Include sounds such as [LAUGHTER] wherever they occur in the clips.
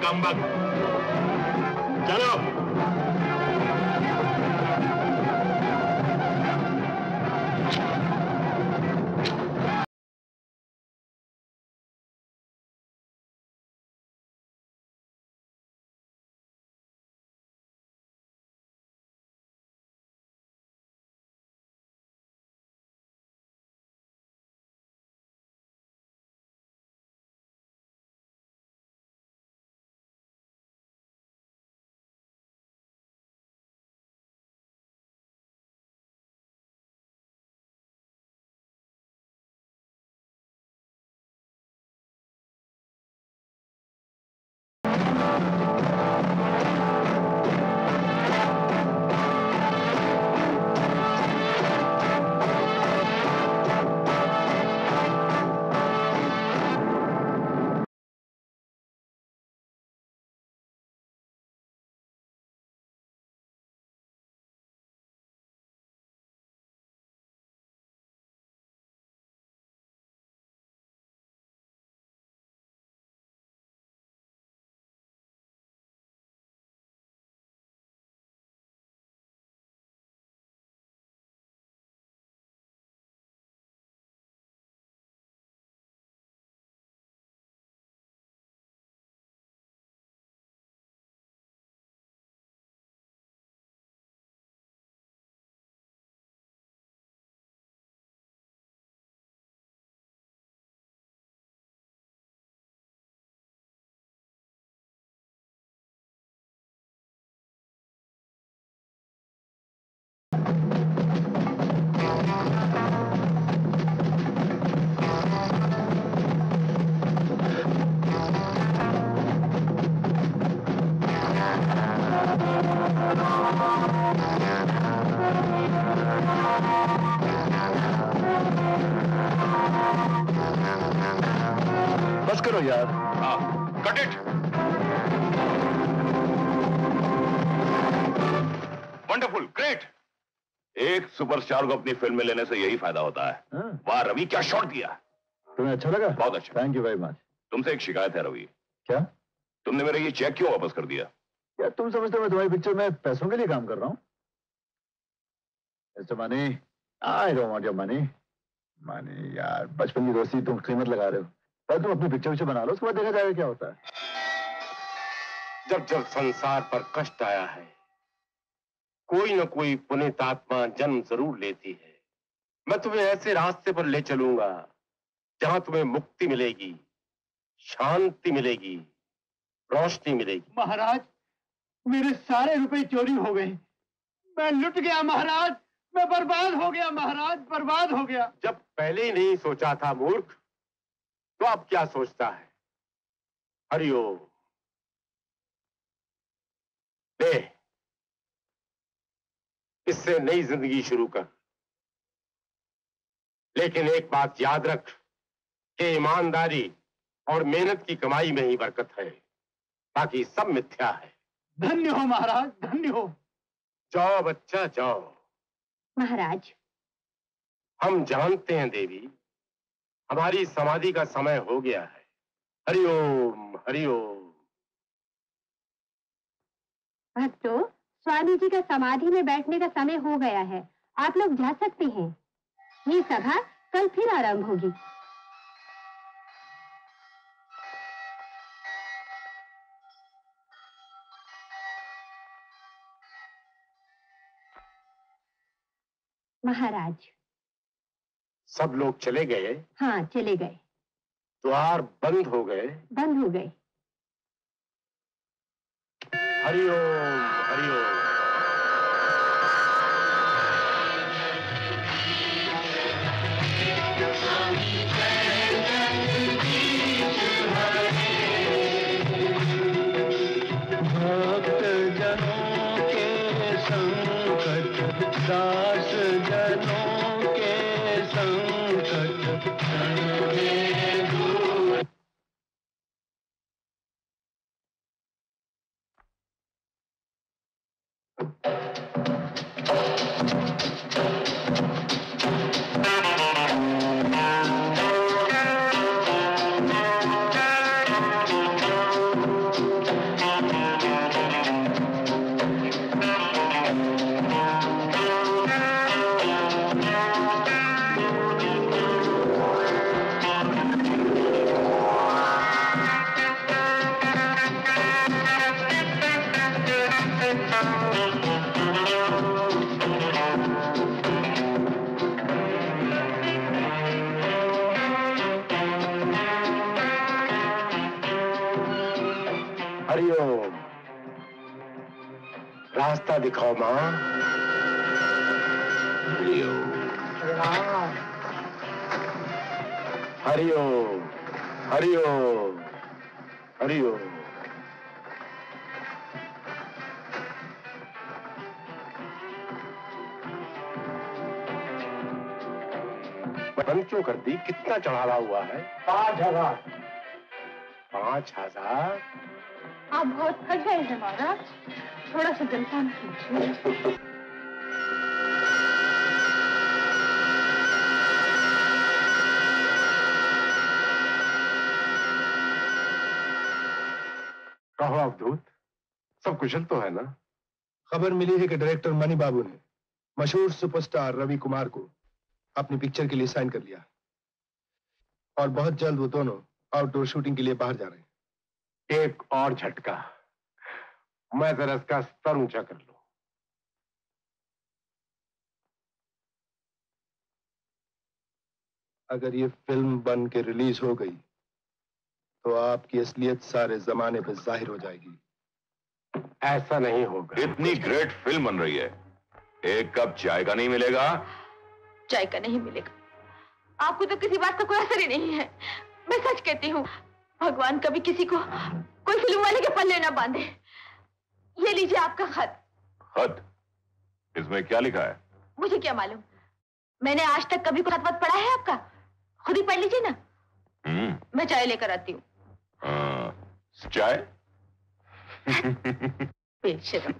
come back. यार। Cut it wonderful great एक superstar को अपनी फ़िल्म में लेने से यही फ़ायदा होता है। हाँ, वाह रवि क्या शॉट दिया? तुम्हें अच्छा लगा? बहुत अच्छा। थैंक यू वेरी मच तुमसे एक शिकायत है रवि। क्या? तुमने मेरा ये चेक क्यों वापस कर दिया? क्या तुम समझते हो मैं तुम्हारी पिक्चर में पैसों के लिए काम कर रहा हूँ। Mister money I don't want your money money यार बचपन की दोस्ती तुम कीमत लगा रहे हो। पहले तुम अपनी पिक्चर बना लो उसके बाद देखा जाएगा क्या होता है। जब जब संसार पर कष्ट आया है कोई न कोई पुनितात्मा जन्म ज़रूर लेती है। मैं तुम्हें ऐसे रास्ते पर ले चलूँगा जहाँ तुम्हें मुक्ति मिलेगी शांति मिलेगी रोशनी मिलेगी। महाराज मेरे सारे रुपए चोरी हो गए। मैं लुट गया महाराज। मैं बर्बाद हो गया महाराज बर्बाद हो गया। जब पहले ही नहीं सोचा था मूर्ख तो अब क्या सोचता है? हरिओम दे इससे नई ज़िंदगी शुरू कर। लेकिन एक बात याद रख कि ईमानदारी और मेहनत की कमाई में ही बरकत है। बाकी सब मिथ्या है। धन्य हो महाराज धन्य हो। जाओ बच्चा जाओ। महाराज। हम जानते हैं देवी हमारी समाधि का समय हो गया है। हरिओम हरिओम। भक्तों, स्वामी जी का समाधि में बैठने का समय हो गया है। आप लोग जा सकते हैं। ये सभा कल फिर आरंभ होगी। महाराज सब लोग चले गए। हाँ चले गए। द्वार बंद हो गए। बंद हो गए। हरिओम हरिओम चढ़ावा हुआ है। पाँच हज़ार। पाँच हज़ार? आप बहुत थक गए हैं महाराज। थोड़ा सा जलपान कीजिए। कहो अवधूत सब कुशल तो है ना? खबर मिली है कि डायरेक्टर मनी बाबू ने मशहूर सुपरस्टार रवि कुमार को अपनी पिक्चर के लिए साइन कर लिया। और बहुत जल्द वो दोनों आउटडोर शूटिंग के लिए बाहर जा रहे हैं। एक और झटका। मैं जरा इसका स्तर ऊँचा कर लूँ। अगर ये फ़िल्म बन के रिलीज़ हो गई तो आपकी असलियत सारे जमाने पर ज़ाहिर हो जाएगी। ऐसा नहीं होगा। इतनी ग्रेट फ़िल्म बन रही है। एक कप चाय का नहीं मिलेगा। चाय का नहीं मिलेगा। आपको तो किसी बात का कोई असर ही नहीं है। मैं सच कहती हूँ भगवान कभी किसी को कोई फ़िल्म वाले के पल्ले ना बांधे। ये लीजिए आपका खत। खत? इसमें क्या लिखा है? मुझे क्या मालूम? मैंने आज तक कभी कोई खत पढ़ा है आपका? खुद ही पढ़ लीजिए ना। हम्म। मैं चाय लेकर आती हूँ। हाँ, चाय? [LAUGHS] बेशरम।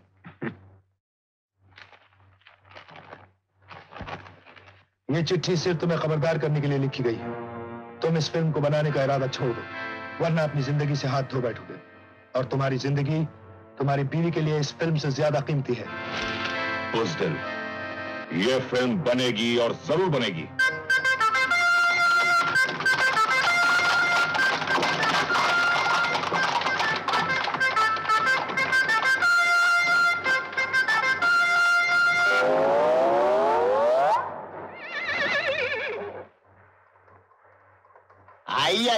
ये चिट्ठी सिर्फ़ तुम्हें खबरदार करने के लिए लिखी गई है। तुम इस फ़िल्म को बनाने का इरादा छोड़ दो वरना अपनी ज़िंदगी से हाथ धो बैठोगे। और तुम्हारी ज़िंदगी, तुम्हारी बीवी के लिए इस फ़िल्म से ज़्यादा कीमती है। उस दिन ये फ़िल्म बनेगी और ज़रूर बनेगी।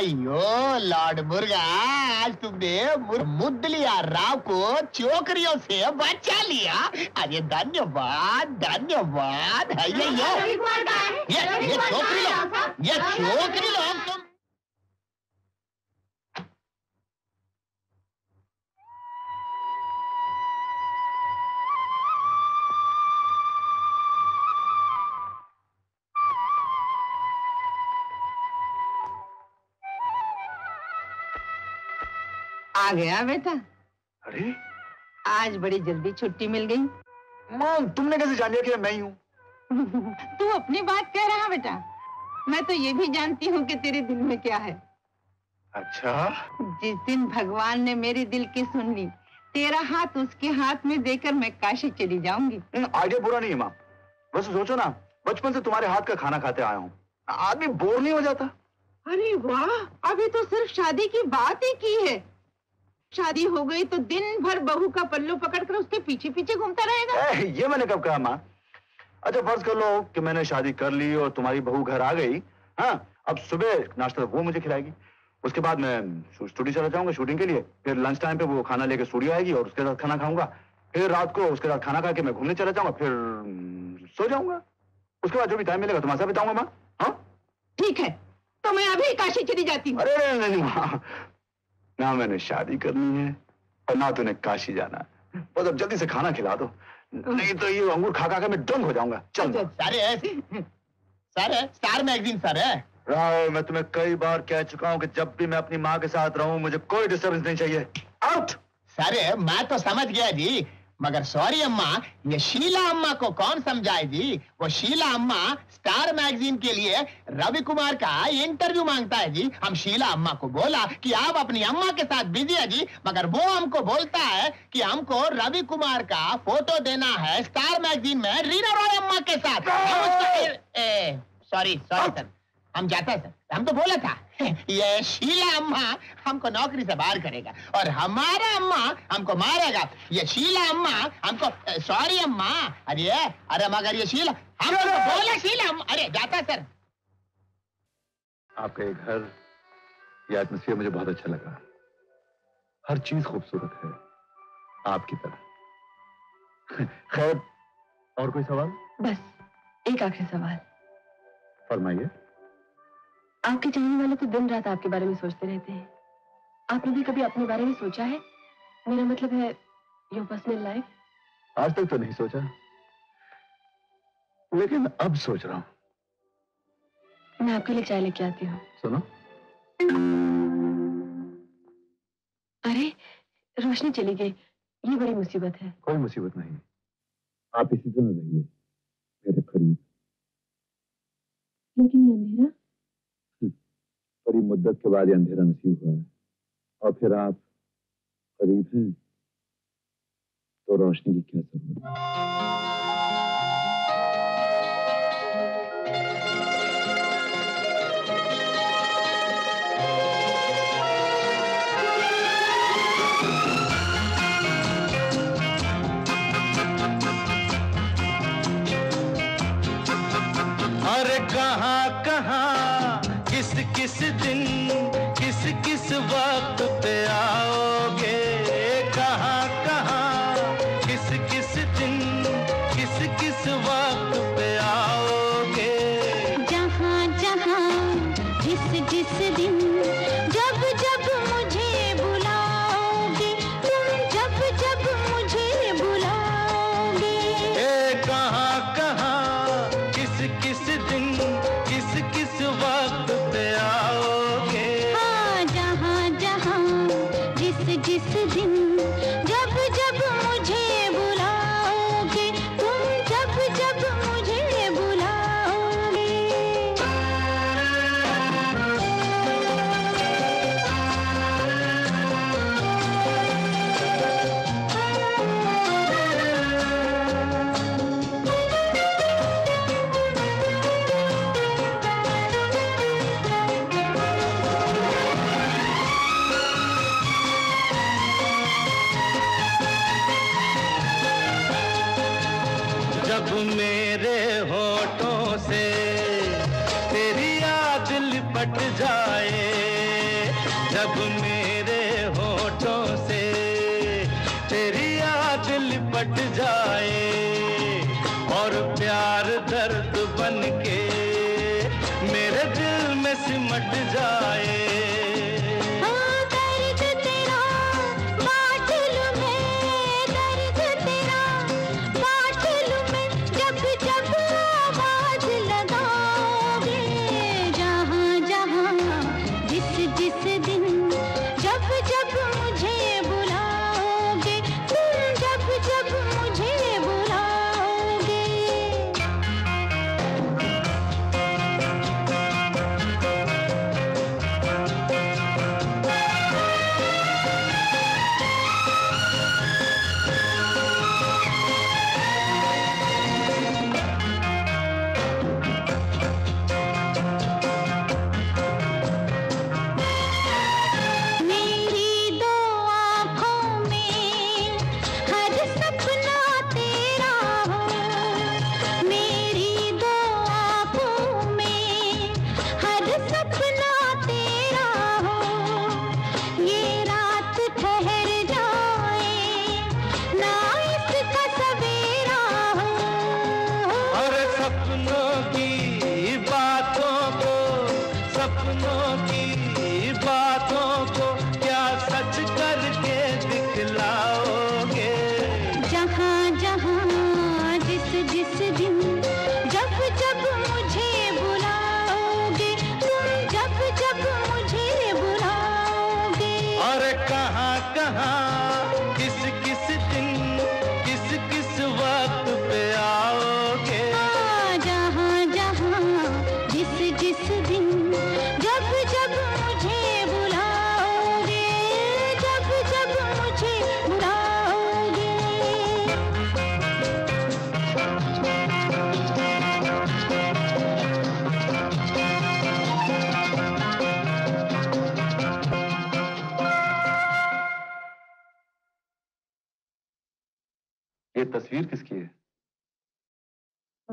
अयो लॉर्ड मुर्गा आज तुमने मुदलिया राव को चोकरियों से बचा लिया। अरे धन्यवाद धन्यवाद ये ये ये चोकरी लोग ये चोकरी लोग तुम आ गया बेटा? अरे? आज बड़ी जल्दी छुट्टी मिल गई। मॉम तुमने कैसे जान लिया कि मैं ही हूँ? [LAUGHS] तू अपनी बात कह रहा बेटा। मैं तो ये भी जानती हूँ कि तेरे दिल में क्या है। अच्छा? जिस दिन भगवान ने मेरे दिल की सुन ली तेरा हाथ उसके हाथ में देकर मैं काशी चली जाऊँगी। आइडिया बुरा नहीं है माँ। बस सोचो ना बचपन से तुम्हारे हाथ का खाना खाते आया हूँ। आदमी बोर नहीं हो जाता? अरे वाह अभी तो सिर्फ़ शादी की बात ही की है। शादी हो गई तो दिन भर बहू का पल्लू पकड़कर उसके पीछे पीछे घूमता रहेगा। ए, ये मैंने कब कहा माँ? अच्छा फ़र्ज़ कर लो कि मैंने शादी कर ली और तुम्हारी बहू घर आ गई। हाँ अब सुबह नाश्ता वो मुझे खिलाएगी। उसके बाद मैं स्टूडियो चला जाऊँगा शूटिंग के लिए। फिर लंच टाइम पे वो खाना लेके स्टूडियो आएगी और उसके साथ खाना खाऊँगा। फिर रात को उसके साथ खाना खा के मैं घूमने चला जाऊँगा। फिर सो जाऊँगा। उसके बाद जो भी टाइम मिलेगा तुम्हारे साथ बिताऊँगा माँ। हाँ? ठीक है तो मैं अभी काशी चली जाती हूँ। अरे नहीं नहीं माँ। ना मैंने शादी करनी है और ना तूने काशी जाना है। बस अब जल्दी से खाना खिला दो। नहीं तो ये अंगूर खा खा के मैं डंग हो जाऊँगा। चल। सारे सर है। सर? है स्टार मैगजीन सर है? राव मैं तुम्हें कई बार कह चुका हूँ कि जब भी मैं अपनी माँ के साथ रहूँ मुझे कोई डिस्टर्बेंस नहीं चाहिए। आउट सर मैं तो समझ गया जी। मगर सॉरी अम्मा ये शीला अम्मा को कौन समझाएगी? वो शीला अम्मा स्टार मैगजीन के लिए रवि कुमार का इंटरव्यू माँगता है जी। हम शीला अम्मा को बोला कि आप अपनी अम्मा के साथ बिज़ी है जी मगर वो हमको बोलता है कि हमको रवि कुमार का फ़ोटो देना है स्टार मैगजीन में रीना रॉय अम्मा के साथ। सॉरी सॉरी सर हम जाता है सर हम तो बोला था। [LAUGHS] ये शीला अम्मा हमको नौकरी से बाहर करेगा। और हमारा अम्मा हमको मारेगा। ये शीला अम्मा हमको सॉरी अम्मा। अरे अरे मगर ये शीला हम बोला शीला अम्मा। अरे जाता है सर। आपका ये घर ये एटमोसफियर मुझे बहुत अच्छा लगा। हर चीज़ खूबसूरत है आपकी तरह। [LAUGHS] खैर और कोई सवाल? बस एक आखिरी सवाल। फरमाइए। आपके चाहने वाले तो दिन रात आपके बारे में सोचते रहते हैं। आपने भी कभी अपने बारे में सोचा है? मेरा मतलब है योर पर्सनल लाइफ आज तक तो नहीं सोचा। लेकिन अब सोच रहा हूँ। मैं आपके लिए चाय लेके आती हूँ। सुनो। अरे रोशनी चली गई। ये बड़ी मुसीबत है। कोई मुसीबत नहीं। आप इसी तरह रहिए मेरे करीब। लेकिन ये अंधेरा? बड़ी मुद्दत के बाद अंधेरा नसीब हुआ है। और फिर आप करीब हैं तो रोशनी की क्या ज़रूरत है?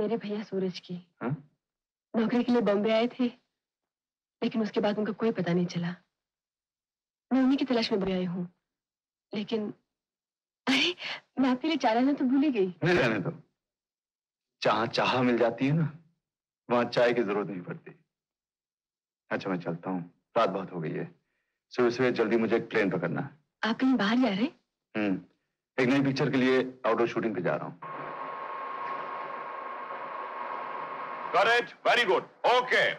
मेरे भैया सूरज की। हाँ? नौकरी के लिए बॉम्बे आए थे लेकिन उसके बाद उनका कोई पता नहीं चला। मैं उन्हीं की तलाश में आई हूँ लेकिन अरे मैं आपके लिए चाय लाना तो भूल ही गई। नहीं रहने दो जहाँ चाह मिल जाती है ना वहाँ चाय की ज़रूरत नहीं पड़ती। अच्छा मैं चलता हूँ। रात बहुत हो गई है। सुबह सुबह जल्दी मुझे एक ट्रेन पकड़ना है। आप कहीं बाहर जा रहे हैं? हम्म एक नई पिक्चर के लिए आउटडोर शूटिंग पे जा रहा हूँ। करेक्ट वेरी गुड ओके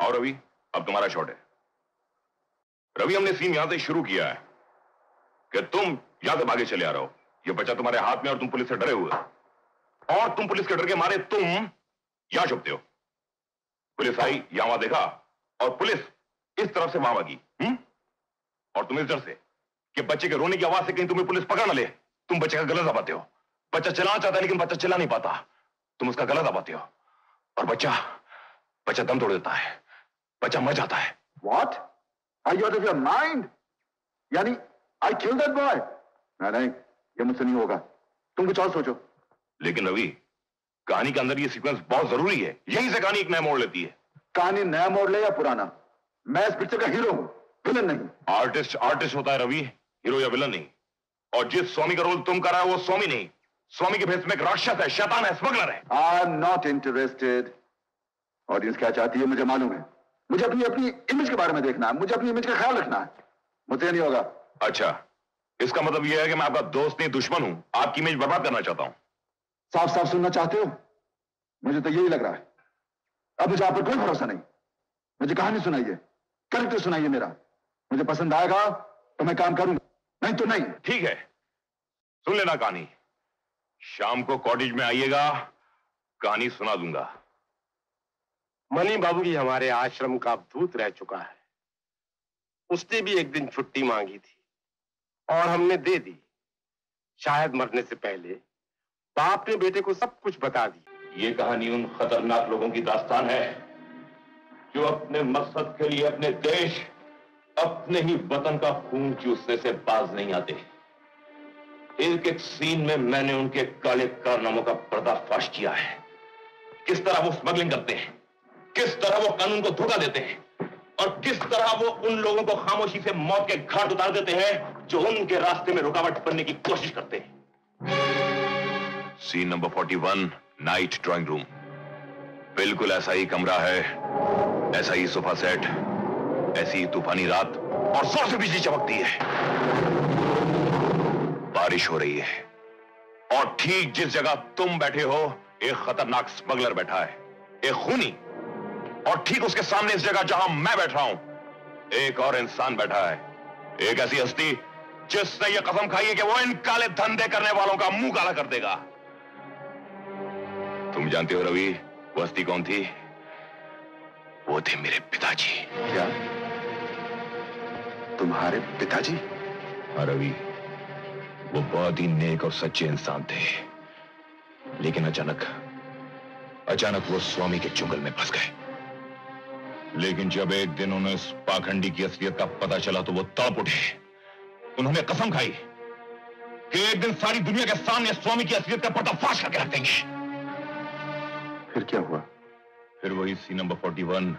और रवि, अब तुम्हारा शॉट है। रवि, हमने सीन यहाँ से शुरू किया है कि तुम यहाँ से भागे चले आ रहे हो। ये बच्चा तुम्हारे हाथ में और तुम पुलिस से डरे हुए और तुम पुलिस के डर के मारे तुम यहाँ छुपते हो। पुलिस आई, यहाँ वहाँ देखा और पुलिस इस तरफ़ से वहाँ भागी। हम्म? और तुम इस डर से कि बच्चे के रोने की आवाज़ से कहीं तुम्हें पुलिस पकड़ ना ले। तुम बच्चे का गला दबाते हो। बच्चा चलाना चाहता है लेकिन बच्चा चला नहीं पाता। तुम उसका गला दबाते हो। और बच्चा बच्चा दम तोड़ देता है। बच्चा मर जाता है। What? Are you out of your mind? यानी I killed that boy? नहीं नहीं ये मुझसे नहीं होगा। तुम कुछ और सोचो। लेकिन रवि कहानी के अंदर ये सीक्वेंस बहुत ज़रूरी है। यहीं से कहानी एक नया मोड़ लेती है। कहानी नया मोड़ ले या पुराना? मैं इस पिक्चर का हीरो हूँ विलन नहीं। आर्टिस्ट आर्टिस्ट होता है रवि हीरो या विलन नहीं। और जिस स्वामी का रोल तुम कर रहा है वो स्वामी नहीं। स्वामी के भेष में एक राक्षस है शैतान है स्मगलर है। I am not interested audience क्या चाहती है मुझे मालूम है। मुझे अपनी अपनी इमेज के बारे में देखना है मुझे अपनी इमेज का ख्याल रखना है। मुझसे नहीं होगा। अच्छा इसका मतलब यह है कि मैं आपका दोस्त नहीं दुश्मन हूँ। आपकी इमेज बर्बाद करना चाहता हूँ। साफ़ साफ़ सुनना चाहते हो? मुझे तो यही लग रहा है। अब मुझे आप पर कोई भरोसा नहीं। मुझे कहानी सुनाइए। करेक्टर सुनाइए मेरा। मुझे पसंद आएगा तो मैं काम करूँगा। नहीं तो नहीं। ठीक है। सुन लेना कहानी। शाम को कॉटेज में आइएगा, कहानी सुना दूँगा। मनी बाबू जी हमारे आश्रम का अवधूत रह चुका है। उसने भी एक दिन छुट्टी मांगी थी और हमने दे दी। शायद मरने से पहले बाप ने बेटे को सब कुछ बता दी। ये कहानी उन खतरनाक लोगों की दास्तान है जो अपने मकसद के लिए अपने देश, अपने ही वतन का खून चूसने से बाज नहीं आते। एक एक सीन में मैंने उनके काले कारनामों का पर्दाफाश किया है। किस तरह वो स्मगलिंग करते हैं, किस तरह वो कानून को धोखा देते हैं, और किस तरह वो उन लोगों को खामोशी से मौत के घाट उतार देते हैं, जो उनके रास्ते में रुकावट बनने की कोशिश करते हैं। Scene number 41 night drawing room बिल्कुल ऐसा ही कमरा है, ऐसा ही सोफा सेट ऐसी तूफानी रात, और सौ से बिजली चमकती है। बारिश हो रही है। और ठीक जिस जगह तुम बैठे हो एक खतरनाक स्मगलर बैठा है एक खूनी। और ठीक उसके सामने इस जगह जहाँ मैं बैठा हूँ एक और इंसान बैठा है एक ऐसी हस्ती जिसने यह कसम खाई है कि वो इन काले धंधे करने वालों का मुँह काला कर देगा। तुम जानते हो रवि वो हस्ती कौन थी? वो थे मेरे पिताजी। क्या? तुम्हारे पिताजी? हाँ रवि। वो बहुत ही नेक और सच्चे इंसान थे। लेकिन अचानक अचानक वो स्वामी के चुंगल में फंस गए। लेकिन जब एक दिन उन्हें उस पाखंडी की असलियत का पता चला तो वो तड़प उठे। उन्होंने कसम खाई कि एक दिन सारी दुनिया के सामने स्वामी की असलियत का पर्दाफाश करके रख देंगे। फिर क्या हुआ? फिर वही scene number forty one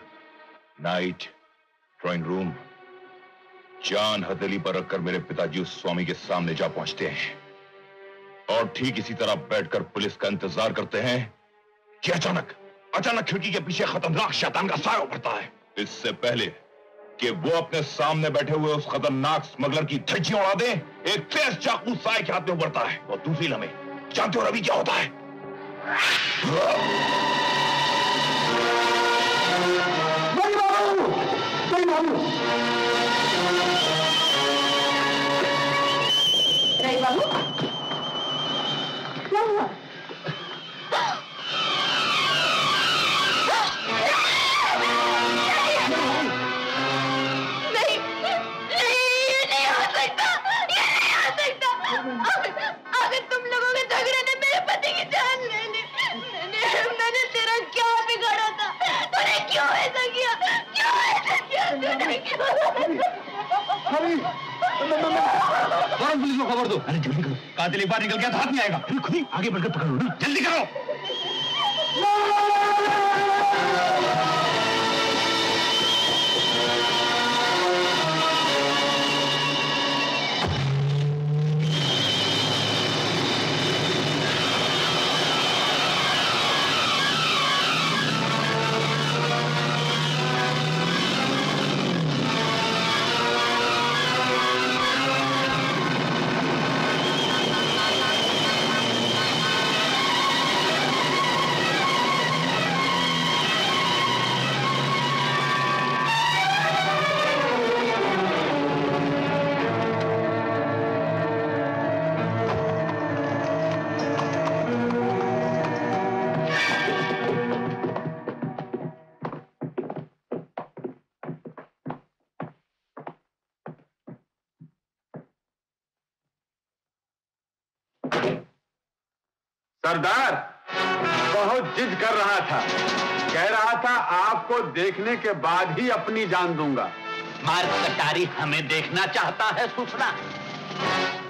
night drawing room जान हथेली पर रखकर मेरे पिताजी उस स्वामी के सामने जा पहुँचते हैं। और ठीक इसी तरह बैठकर पुलिस का इंतज़ार करते हैं कि अचानक अचानक खिड़की के पीछे खतरनाक शैतान का साया उभरता है। इससे पहले कि वो अपने सामने बैठे हुए उस खतरनाक स्मगलर की धज्जियाँ उड़ा दे, एक तेज चाकू साय के हाथ में उभरता है। और दूसरी लम्हे, जानते हो रवि क्या होता है? फ़ौरन पुलिस को खबर दो। अरे जल्दी करो। कातिल एक बार निकल गया तो हाथ नहीं आएगा। खुद ही आगे बढ़कर पकड़ो ना। जल्दी करो। सरदार बहुत जिद कर रहा था। कह रहा था आपको देखने के बाद ही अपनी जान दूँगा। मार कटारी हमें देखना चाहता है सूचना।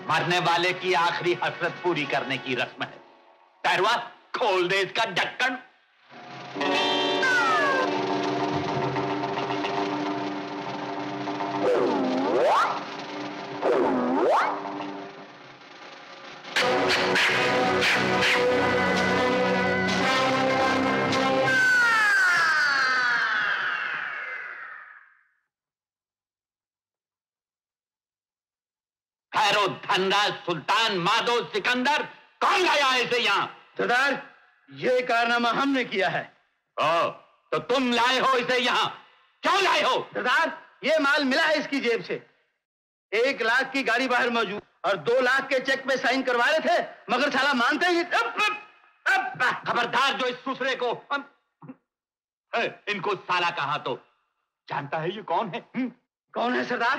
मरने वाले की आखिरी हसरत पूरी करने की रस्म है। पैरवा खोल दे इसका ढक्कन। खैरो धनराज सुल्तान माधो सिकंदर कौन लाया है इसे यहाँ? सरदार ये कारनामा हमने किया है। ओ, तो तुम लाए हो इसे यहाँ? क्यों लाए हो? सरदार ये माल मिला है इसकी जेब से। एक लाख की गाड़ी बाहर मौजूद, और दो लाख के चेक पे साइन करवा रहे थे, मगर साला मानते ही खबरदार जो इस दूसरे को इनको साला कहा तो? जानता है ये कौन है? हुँ? कौन है सरदार?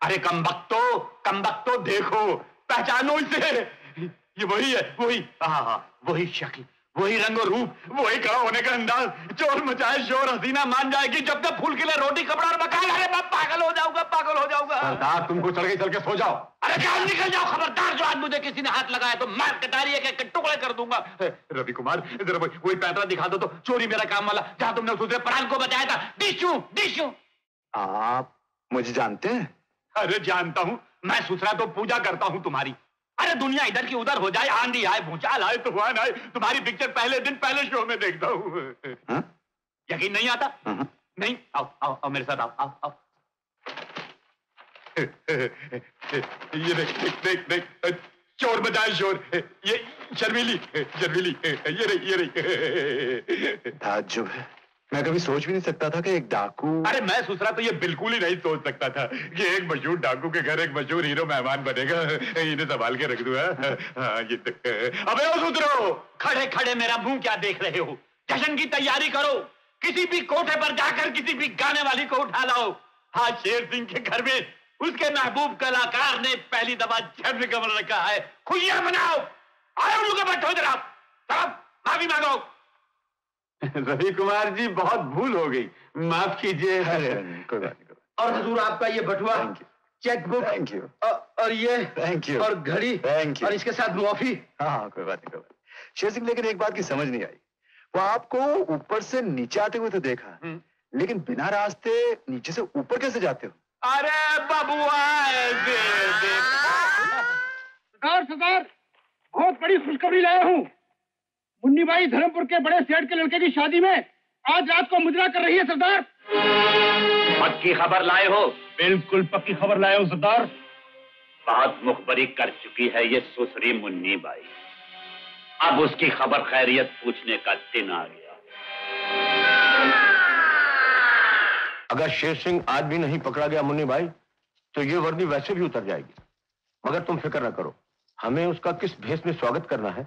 अरे, कमबख्तो कमबख्तो देखो, पहचानो इसे। ये वही है, वही हाँ हाँ वही शक्ल। वही रंग और रूप वही खड़ा होने का अंदाज। चोर मचाए शोर हसीना मान जाएगी। जब तक फूल के लिए रोटी कपड़ा और मकान अरे मैं पागल हो जाऊँगा पागल हो जाऊँगा। सरदार तुमको चढ़ के चल के सो जाओ। अरे जाओ निकल जाओ खबरदार जो आज मुझे किसी ने हाथ लगाया तो मार कटारी एक एक टुकड़े कर दूँगा। रवि कुमार जरा वही पैंतरा दिखा दो तो चोरी मेरा काम वाला। जहाँ तुमने दूसरे प्राण को बचाया था डिशू डिशू आप मुझे जानते हैं? अरे जानता हूँ। मैं सुसरा तो पूजा करता हूँ तुम्हारी। अरे दुनिया इधर की उधर हो जाए आंधी आए भूचाल आए तूफ़ान आए तुम्हारी पिक्चर पहले दिन पहले शो में देखता हूँ। हाँ? यकीन नहीं आता? नहीं? आओ आओ आओ मेरे साथ आओ आओ आओ। ये देख देख देख देख चोर बजाए शोर। ये शर्मिली शर्मिली ये रही ये रही। ताज्जुब है। मैं कभी सोच भी नहीं सकता था कि एक डाकू अरे मैं सोच रहा तो ये बिल्कुल ही नहीं सोच सकता था कि एक मशहूर डाकू के घर एक मशहूर हीरो मेहमान बनेगा। इन्हें संभाल के रख दूँगा हाँ, ये तो, अबे ओ सुधरो खड़े खड़े मेरा मुँह क्या देख रहे हो? जश्न की तैयारी करो। किसी भी कोठे पर जाकर किसी भी गाने वाली को उठा लाओ। हाँ शेर सिंह के घर में उसके महबूब कलाकार ने पहली दफ़ा जन्म कमल रखा है। खुशियाँ मनाओ। लोग बैठो जरा माफ़ी मांगो। [LAUGHS] रवि कुमार जी बहुत भूल हो गई। माफ़ कीजिए। कोई बात नहीं और हजूर आपका ये बटुआ चेकबुक थैंक यू और ये थैंक यू और घड़ी थैंक यू और इसके साथ मुआफी। हाँ हाँ कोई बात नहीं कोई बात नहीं। शेर सिंह लेकिन एक बात की समझ नहीं आई। वो आपको ऊपर से नीचे आते हुए तो देखा लेकिन बिना रास्ते नीचे से ऊपर कैसे जाते हो? अरे बबुआ सरदार सरदार बहुत बड़ी खुशखबरी लाया हूँ। मुन्नी भाई धर्मपुर के बड़े सेठ के लड़के की शादी में आज रात को मुजरा कर रही है सरदार। पक्की खबर लाए हो। बिल्कुल पक्की खबर लाए हो सरदार। बहुत मुखबरी कर चुकी है ये सुसरी मुन्नी बाई अब उसकी खबर खैरियत पूछने का दिन आ गया। अगर शेर सिंह आज भी नहीं पकड़ा गया मुन्नी भाई तो ये वर्दी वैसे भी उतर जाएगी। मगर तुम फ़िक्र न करो हमें उसका किस भेष में स्वागत करना है?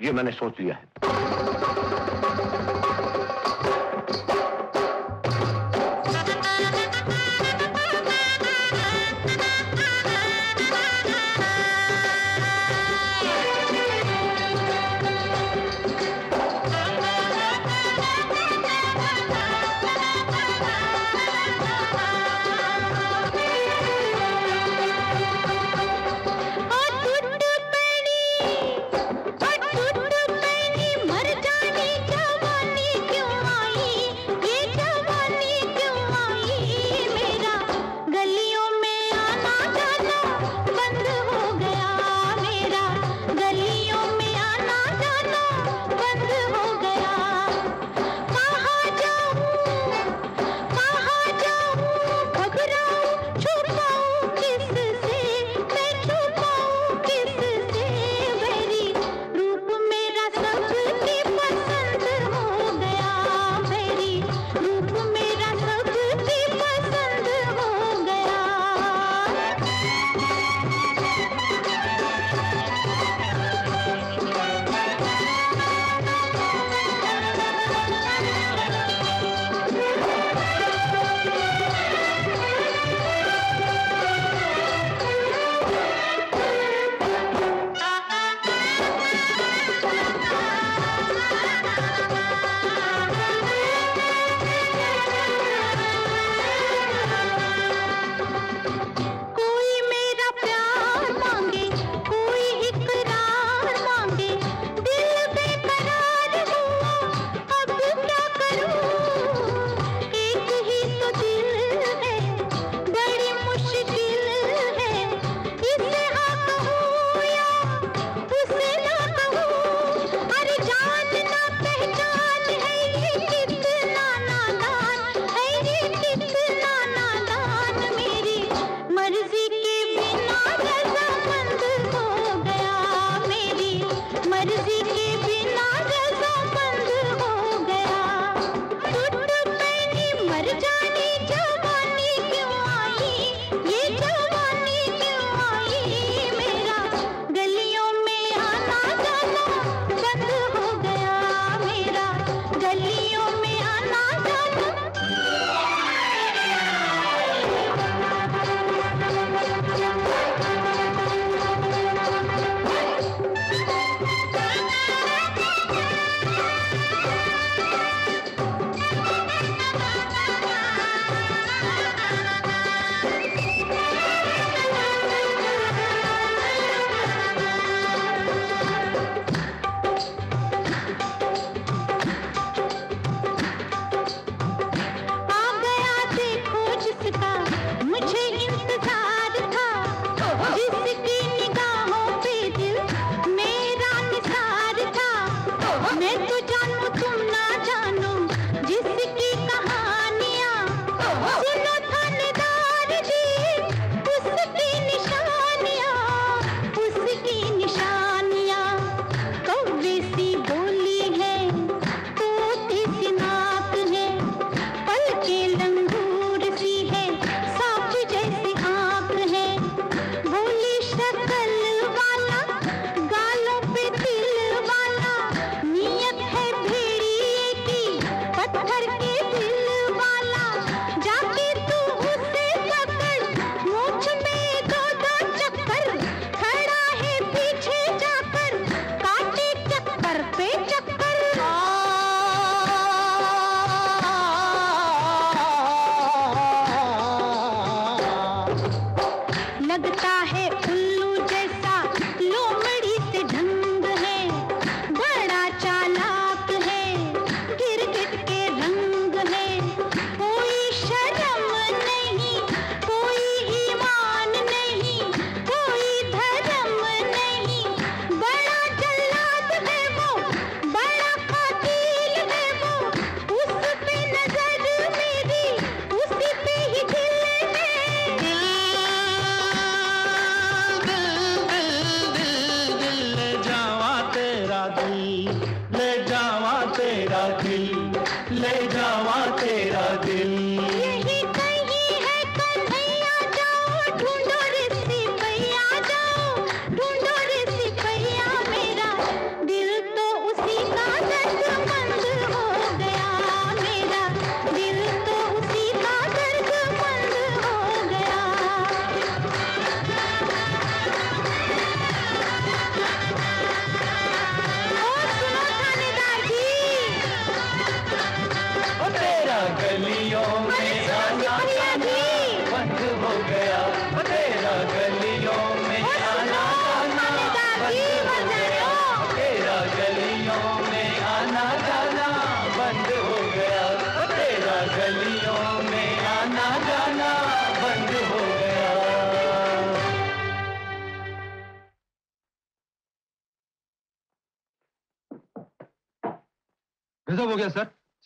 ये मैंने सोच लिया है।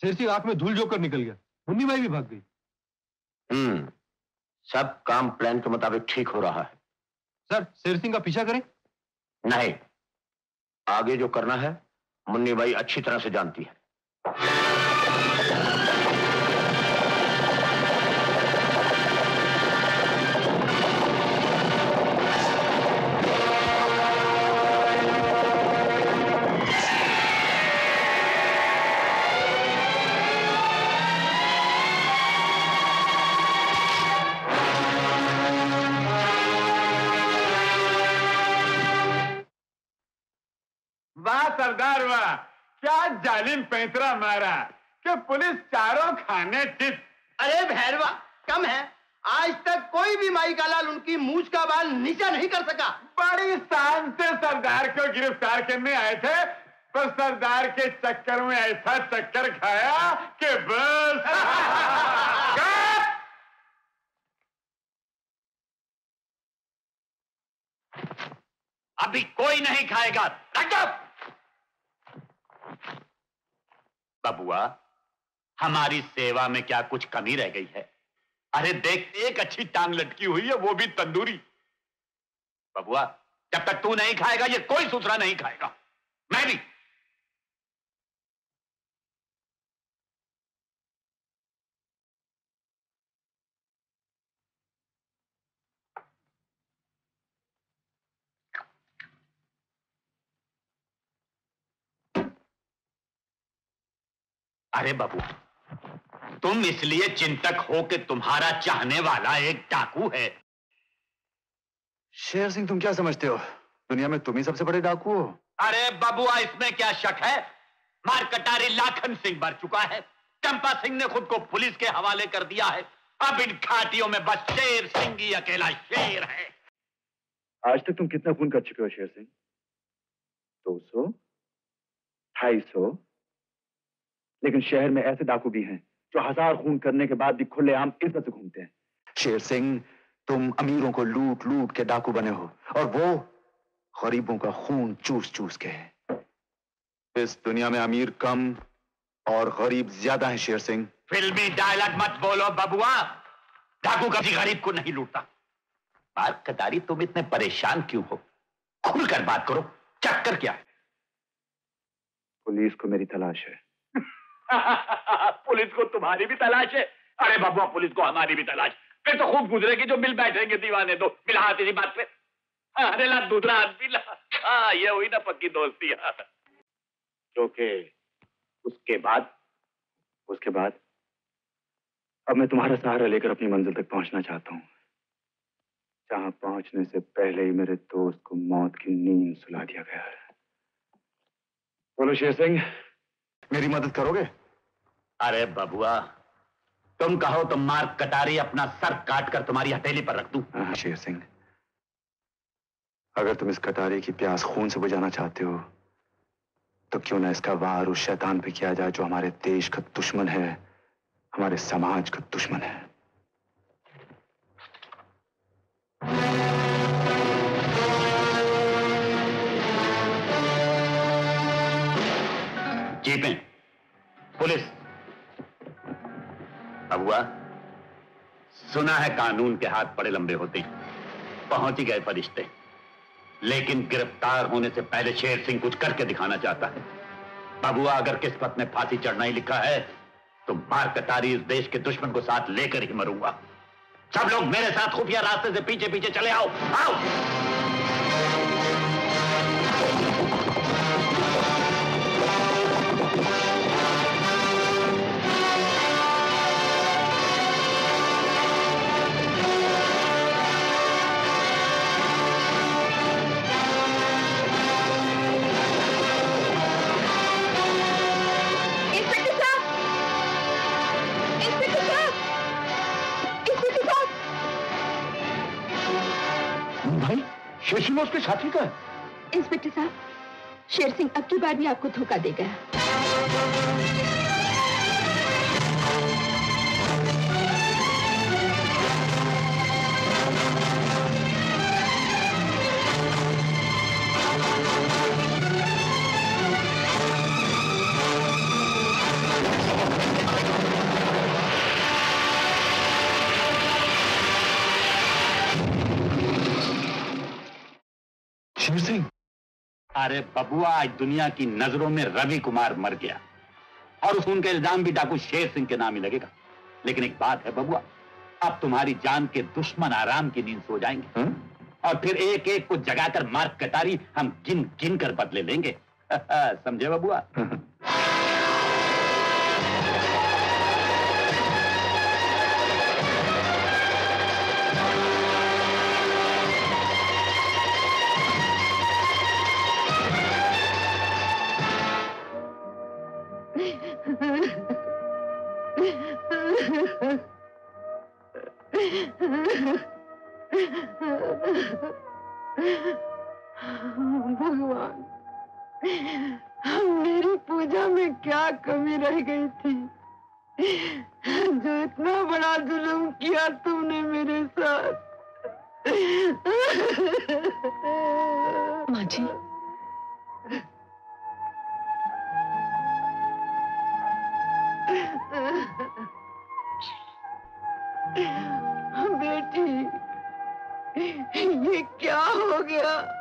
सर शेर सिंह आँख में धूल जोकर निकल गया। मुन्नी भाई भी भाग गई। हम्म सब काम प्लान के मुताबिक ठीक हो रहा है। सर शेर सिंह का पीछा करें? नहीं आगे जो करना है मुन्नी भाई अच्छी तरह से जानती है। सरदार क्या जालिम पैंतरा मारा। कि पुलिस चारों खाने टिप। अरे भैरवा कम है। आज तक कोई भी माई का लाल उनकी मूछ का बाल नीचा नहीं कर सका। बड़ी शान से सरदार को गिरफ़्तार करने आए थे पर सरदार के चक्कर में ऐसा चक्कर खाया कि बस। [LAUGHS] अभी कोई नहीं खाएगा। रख दो बबुआ हमारी सेवा में क्या कुछ कमी रह गई है? अरे देख, एक अच्छी टांग लटकी हुई है, वो भी तंदूरी। बबुआ जब तक तू नहीं खाएगा, ये कोई सूत्रा नहीं खाएगा। मैं भी। अरे बाबू तुम इसलिए चिंतक हो कि तुम्हारा चाहने वाला एक डाकू है। शेर सिंह तुम क्या समझते हो? दुनिया में तुम ही सबसे बड़े डाकू हो। अरे बबुआ इसमें क्या शक है? मार कटारी लाखन सिंह मर चुका है। चंपा सिंह ने खुद को पुलिस के हवाले कर दिया है। अब इन घाटियों में बस शेर सिंह ही अकेला शेर है। आज तक तुम कितना खून कर चुके हो शेर सिंह? दो सौ ढाई सौ लेकिन शहर में ऐसे डाकू भी हैं जो हज़ार खून करने के बाद भी खुलेआम इज़्ज़त से घूमते हैं। शेर सिंह तुम अमीरों को लूट लूट के डाकू बने हो और वो गरीबों का खून चूस चूस के है। इस दुनिया में अमीर कम और गरीब ज़्यादा है शेर सिंह। फिल्मी डायलॉग मत बोलो बबुआ। डाकू कभी गरीब को नहीं लूटता। बात कतारी तुम इतने परेशान क्यों हो? खुलकर बात करो चक्कर क्या? है पुलिस को मेरी तलाश है। [LAUGHS] पुलिस को तुम्हारी भी तलाश है। अरे बबुआ पुलिस को हमारी भी तलाश। फिर तो खूब गुजरेगी जो मिल बैठेंगे दीवाने दो। मिला इसी बात पे। अरे ला, दूसरा आदमी ला। हाँ ये हुई ना पक्की दोस्ती। क्योंकि उसके बाद? उसके बाद? अब मैं तुम्हारा सहारा लेकर अपनी मंजिल तक पहुँचना चाहता हूँ। जहाँ पहुँचने से पहले ही मेरे दोस्त को मौत की नींद सुला दिया गया है। बोलो शेर सिंह, मेरी मदद करोगे? अरे बबुआ तुम कहो तो मार कटारी अपना सर काट कर तुम्हारी हथेली पर रख दूँ। हाँ शेर सिंह। अगर तुम इस कटारे की प्यास खून से बुझाना चाहते हो तो क्यों ना इसका वार उस शैतान पे किया जाए जो हमारे देश का दुश्मन है हमारे समाज का दुश्मन है। जीपें पुलिस। बबुआ सुना है कानून के हाथ बड़े लंबे होते हैं। पहुँच ही गए फरिश्ते। लेकिन गिरफ़्तार होने से पहले शेर सिंह कुछ करके दिखाना चाहता है। बबुआ, अगर किस्मत में फांसी चढ़ना ही लिखा है तो मार कटारी इस देश के दुश्मन को साथ लेकर ही मरूँगा। सब लोग मेरे साथ खुफिया रास्ते से पीछे पीछे चले आओ। आओ! शेर सिंह उसके साथी का? है इंस्पेक्टर साहब, शेर सिंह अब की बार भी आपको धोखा दे गया अरे बबुआ आज दुनिया की नज़रों में रवि कुमार मर गया। और उस उनका इल्ज़ाम भी डाकू शेर सिंह के नाम ही लगेगा। लेकिन एक बात है बबुआ अब तुम्हारी जान के दुश्मन आराम की नींद सो जाएँगे। और फिर एक एक को जगाकर मार्ग कटारी हम गिन गिन कर बदले लेंगे। [LAUGHS] समझे बबुआ? भगवान। मेरी पूजा में क्या कमी रह गई थी? जो इतना बड़ा जुल्म किया तुमने मेरे साथ। माँ जी। बेटी ये क्या हो गया?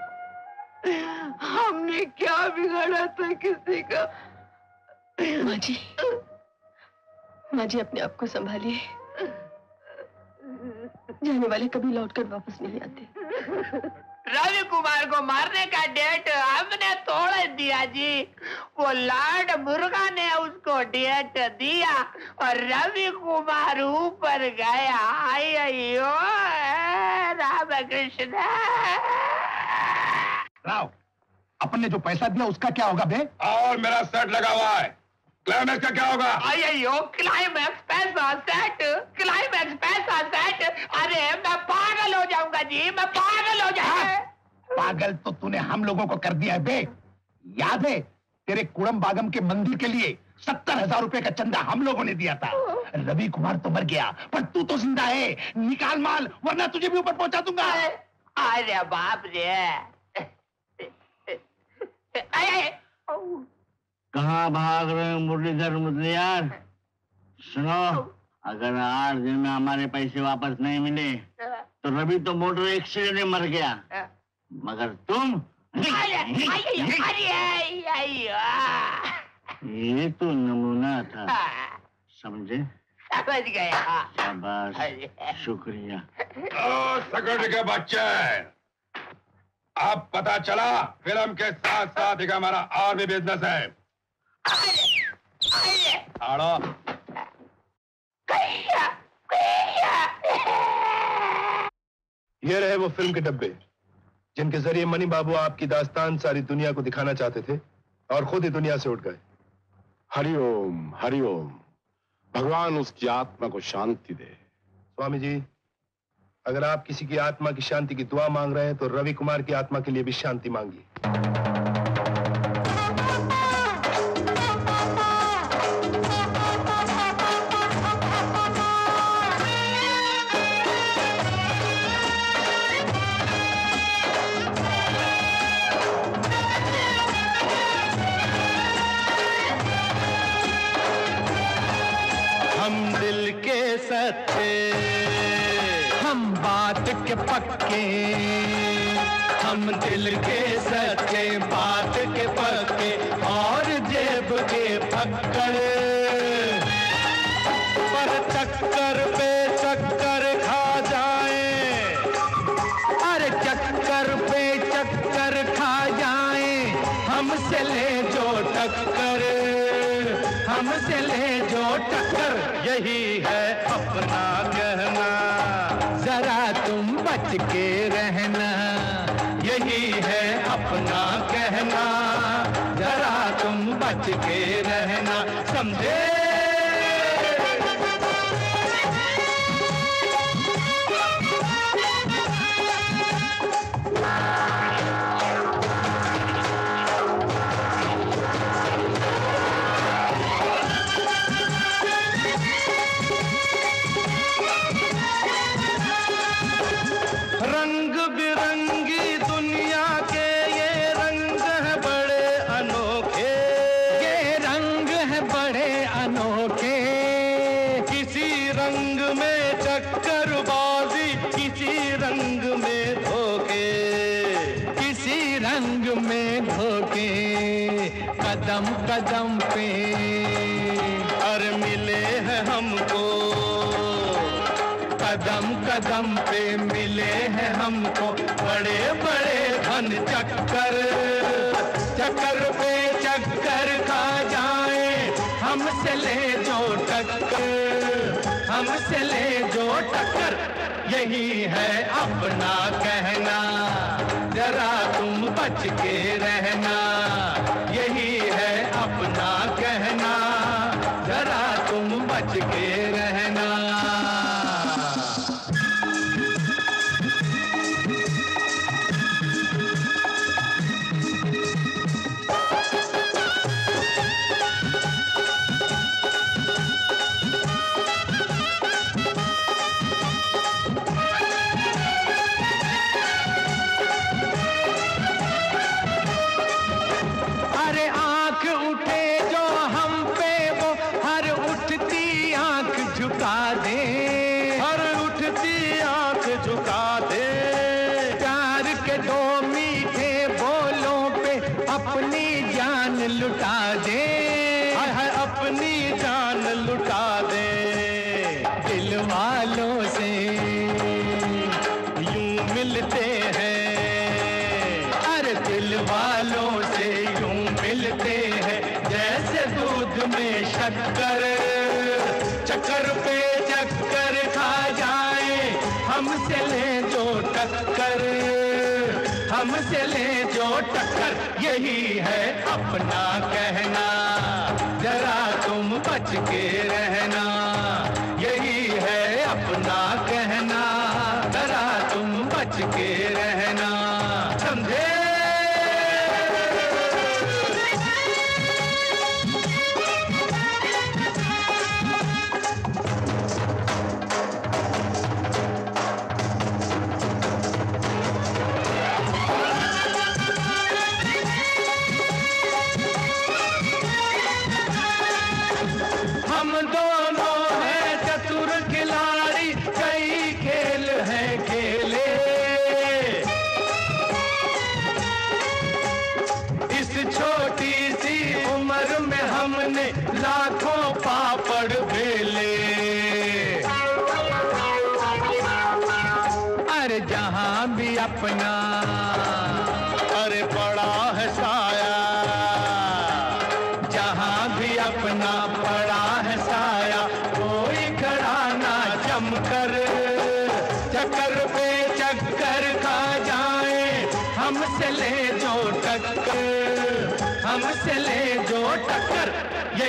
हमने क्या बिगाड़ा था किसी का? माँ जी माँ जी अपने आप को संभालिए। जाने वाले कभी लौटकर वापस नहीं आते। रवि कुमार को मारने का डेट हमने तोड़ दिया जी। वो लाड मुर्गा ने उसको डेट दिया और रवि कुमार ऊपर गया। आई अयो राम कृष्ण राव अपन ने जो पैसा दिया उसका क्या होगा बे? और मेरा सेट लगा हुआ है। क्लाइमैक्स का क्या होगा? आई अयो क्लाइमैक्स पैसा सेट क्लाइमैक्स पैसा सेट अरे मैं पागल हो जाऊँगा जी मैं पागल हो जाऊँगा। पागल तो तूने हम लोगों को कर दिया है बे। याद है तेरे कुड़म बागम के मंदिर के लिए सत्तर हज़ार रुपए का चंदा हम लोगों ने दिया था। रवि कुमार तो मर गया पर तू तो ज़िंदा है। निकाल माल वरना तुझे भी ऊपर पहुँचा दूँगा। अरे बाप रे। कहाँ भाग रहे हो मुरलीधर मुदलियार सुनो अगर आठ दिन में हमारे पैसे वापस नहीं मिले तो रवि तो मोटर एक्सीडेंट में मर गया। मगर तुम ये तो नमूना था। समझे? समझ गया। शाबाश। शुक्रिया। ओ सकट के बच्चे अब पता चला फ़िल्म के साथ साथ एक हमारा और भी बिज़नेस है। आड़ो। ये रहे वो फ़िल्म के डब्बे जिनके ज़रिए मनी बाबू आपकी दास्तान सारी दुनिया को दिखाना चाहते थे और खुद ही दुनिया से उठ गए। हरिओम हरिओम भगवान उसकी आत्मा को शांति दे। स्वामी जी अगर आप किसी की आत्मा की शांति की दुआ मांग रहे हैं तो रवि कुमार की आत्मा के लिए भी शांति मांगिए। सच्चे हम बात के पक्के। हम दिल के सच्चे, बात के पक्के, और जेब के फक्कर पर चक्कर पे चक्कर खा जाए। अरे चक्कर पे चक्कर खा जाए। हमसे ले जो टक्कर। हमसे ले जो टक्कर। यही अपना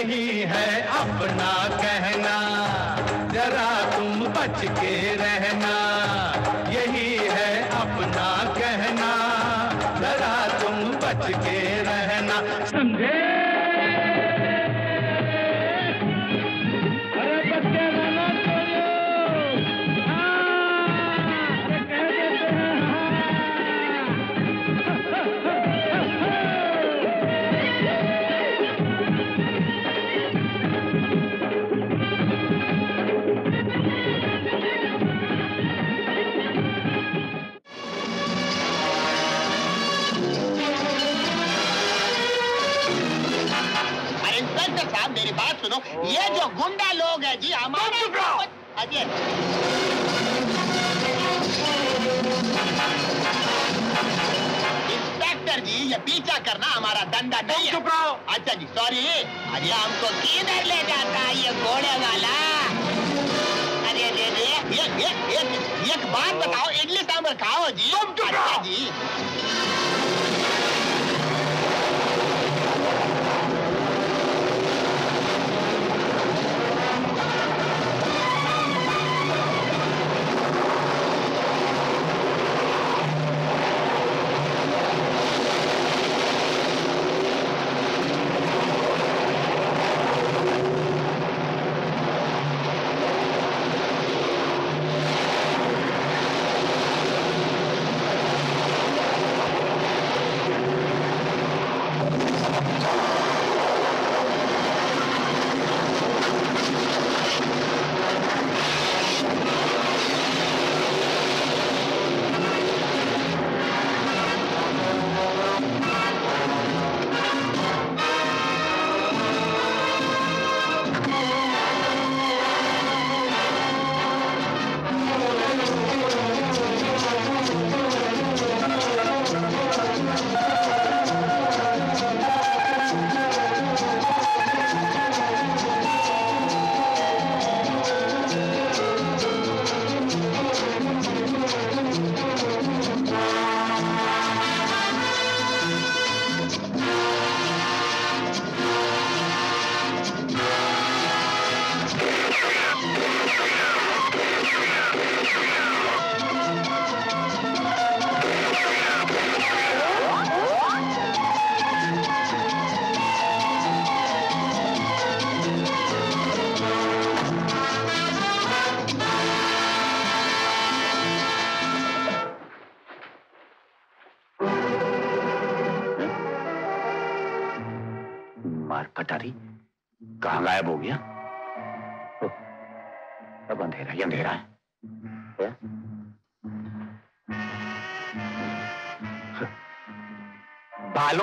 यही है अपना कहना जरा तुम बच के रहना। ये जो गुंडा लोग है जी हमारे अजय इंस्पेक्टर जी ये पीछा करना हमारा धंधा नहीं है। अच्छा जी सॉरी अरे हमको किधर ले जाता है ये घोड़े वाला? अरे अरे अरे ये ये ये एक बात बताओ इडली सांभर खाओ जी अच्छा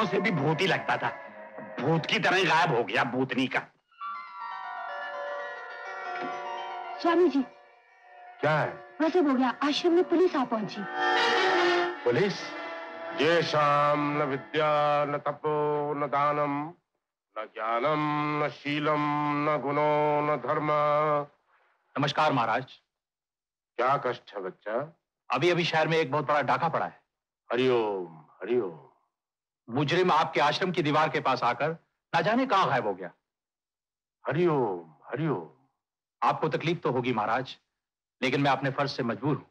से भी भूत ही लगता था। भूत की तरह गायब हो गया भूतनी का। स्वामी जी क्या है? वैसे हो गया आश्रम में पुलिस आ पहुँची। पुलिस? ये शाम न विद्या न तपो न दानम न ज्ञानम न शीलम न गुणो न धर्म। नमस्कार महाराज। क्या कष्ट है बच्चा? अभी अभी शहर में एक बहुत बड़ा डाका पड़ा है। हरिओम हरिओम। मुजरिम आपके आश्रम की दीवार के पास आकर ना जाने कहाँ गायब हो गया। हरिओम हरिओम। आपको तकलीफ़ तो होगी महाराज लेकिन मैं अपने फ़र्ज़ से मजबूर हूँ।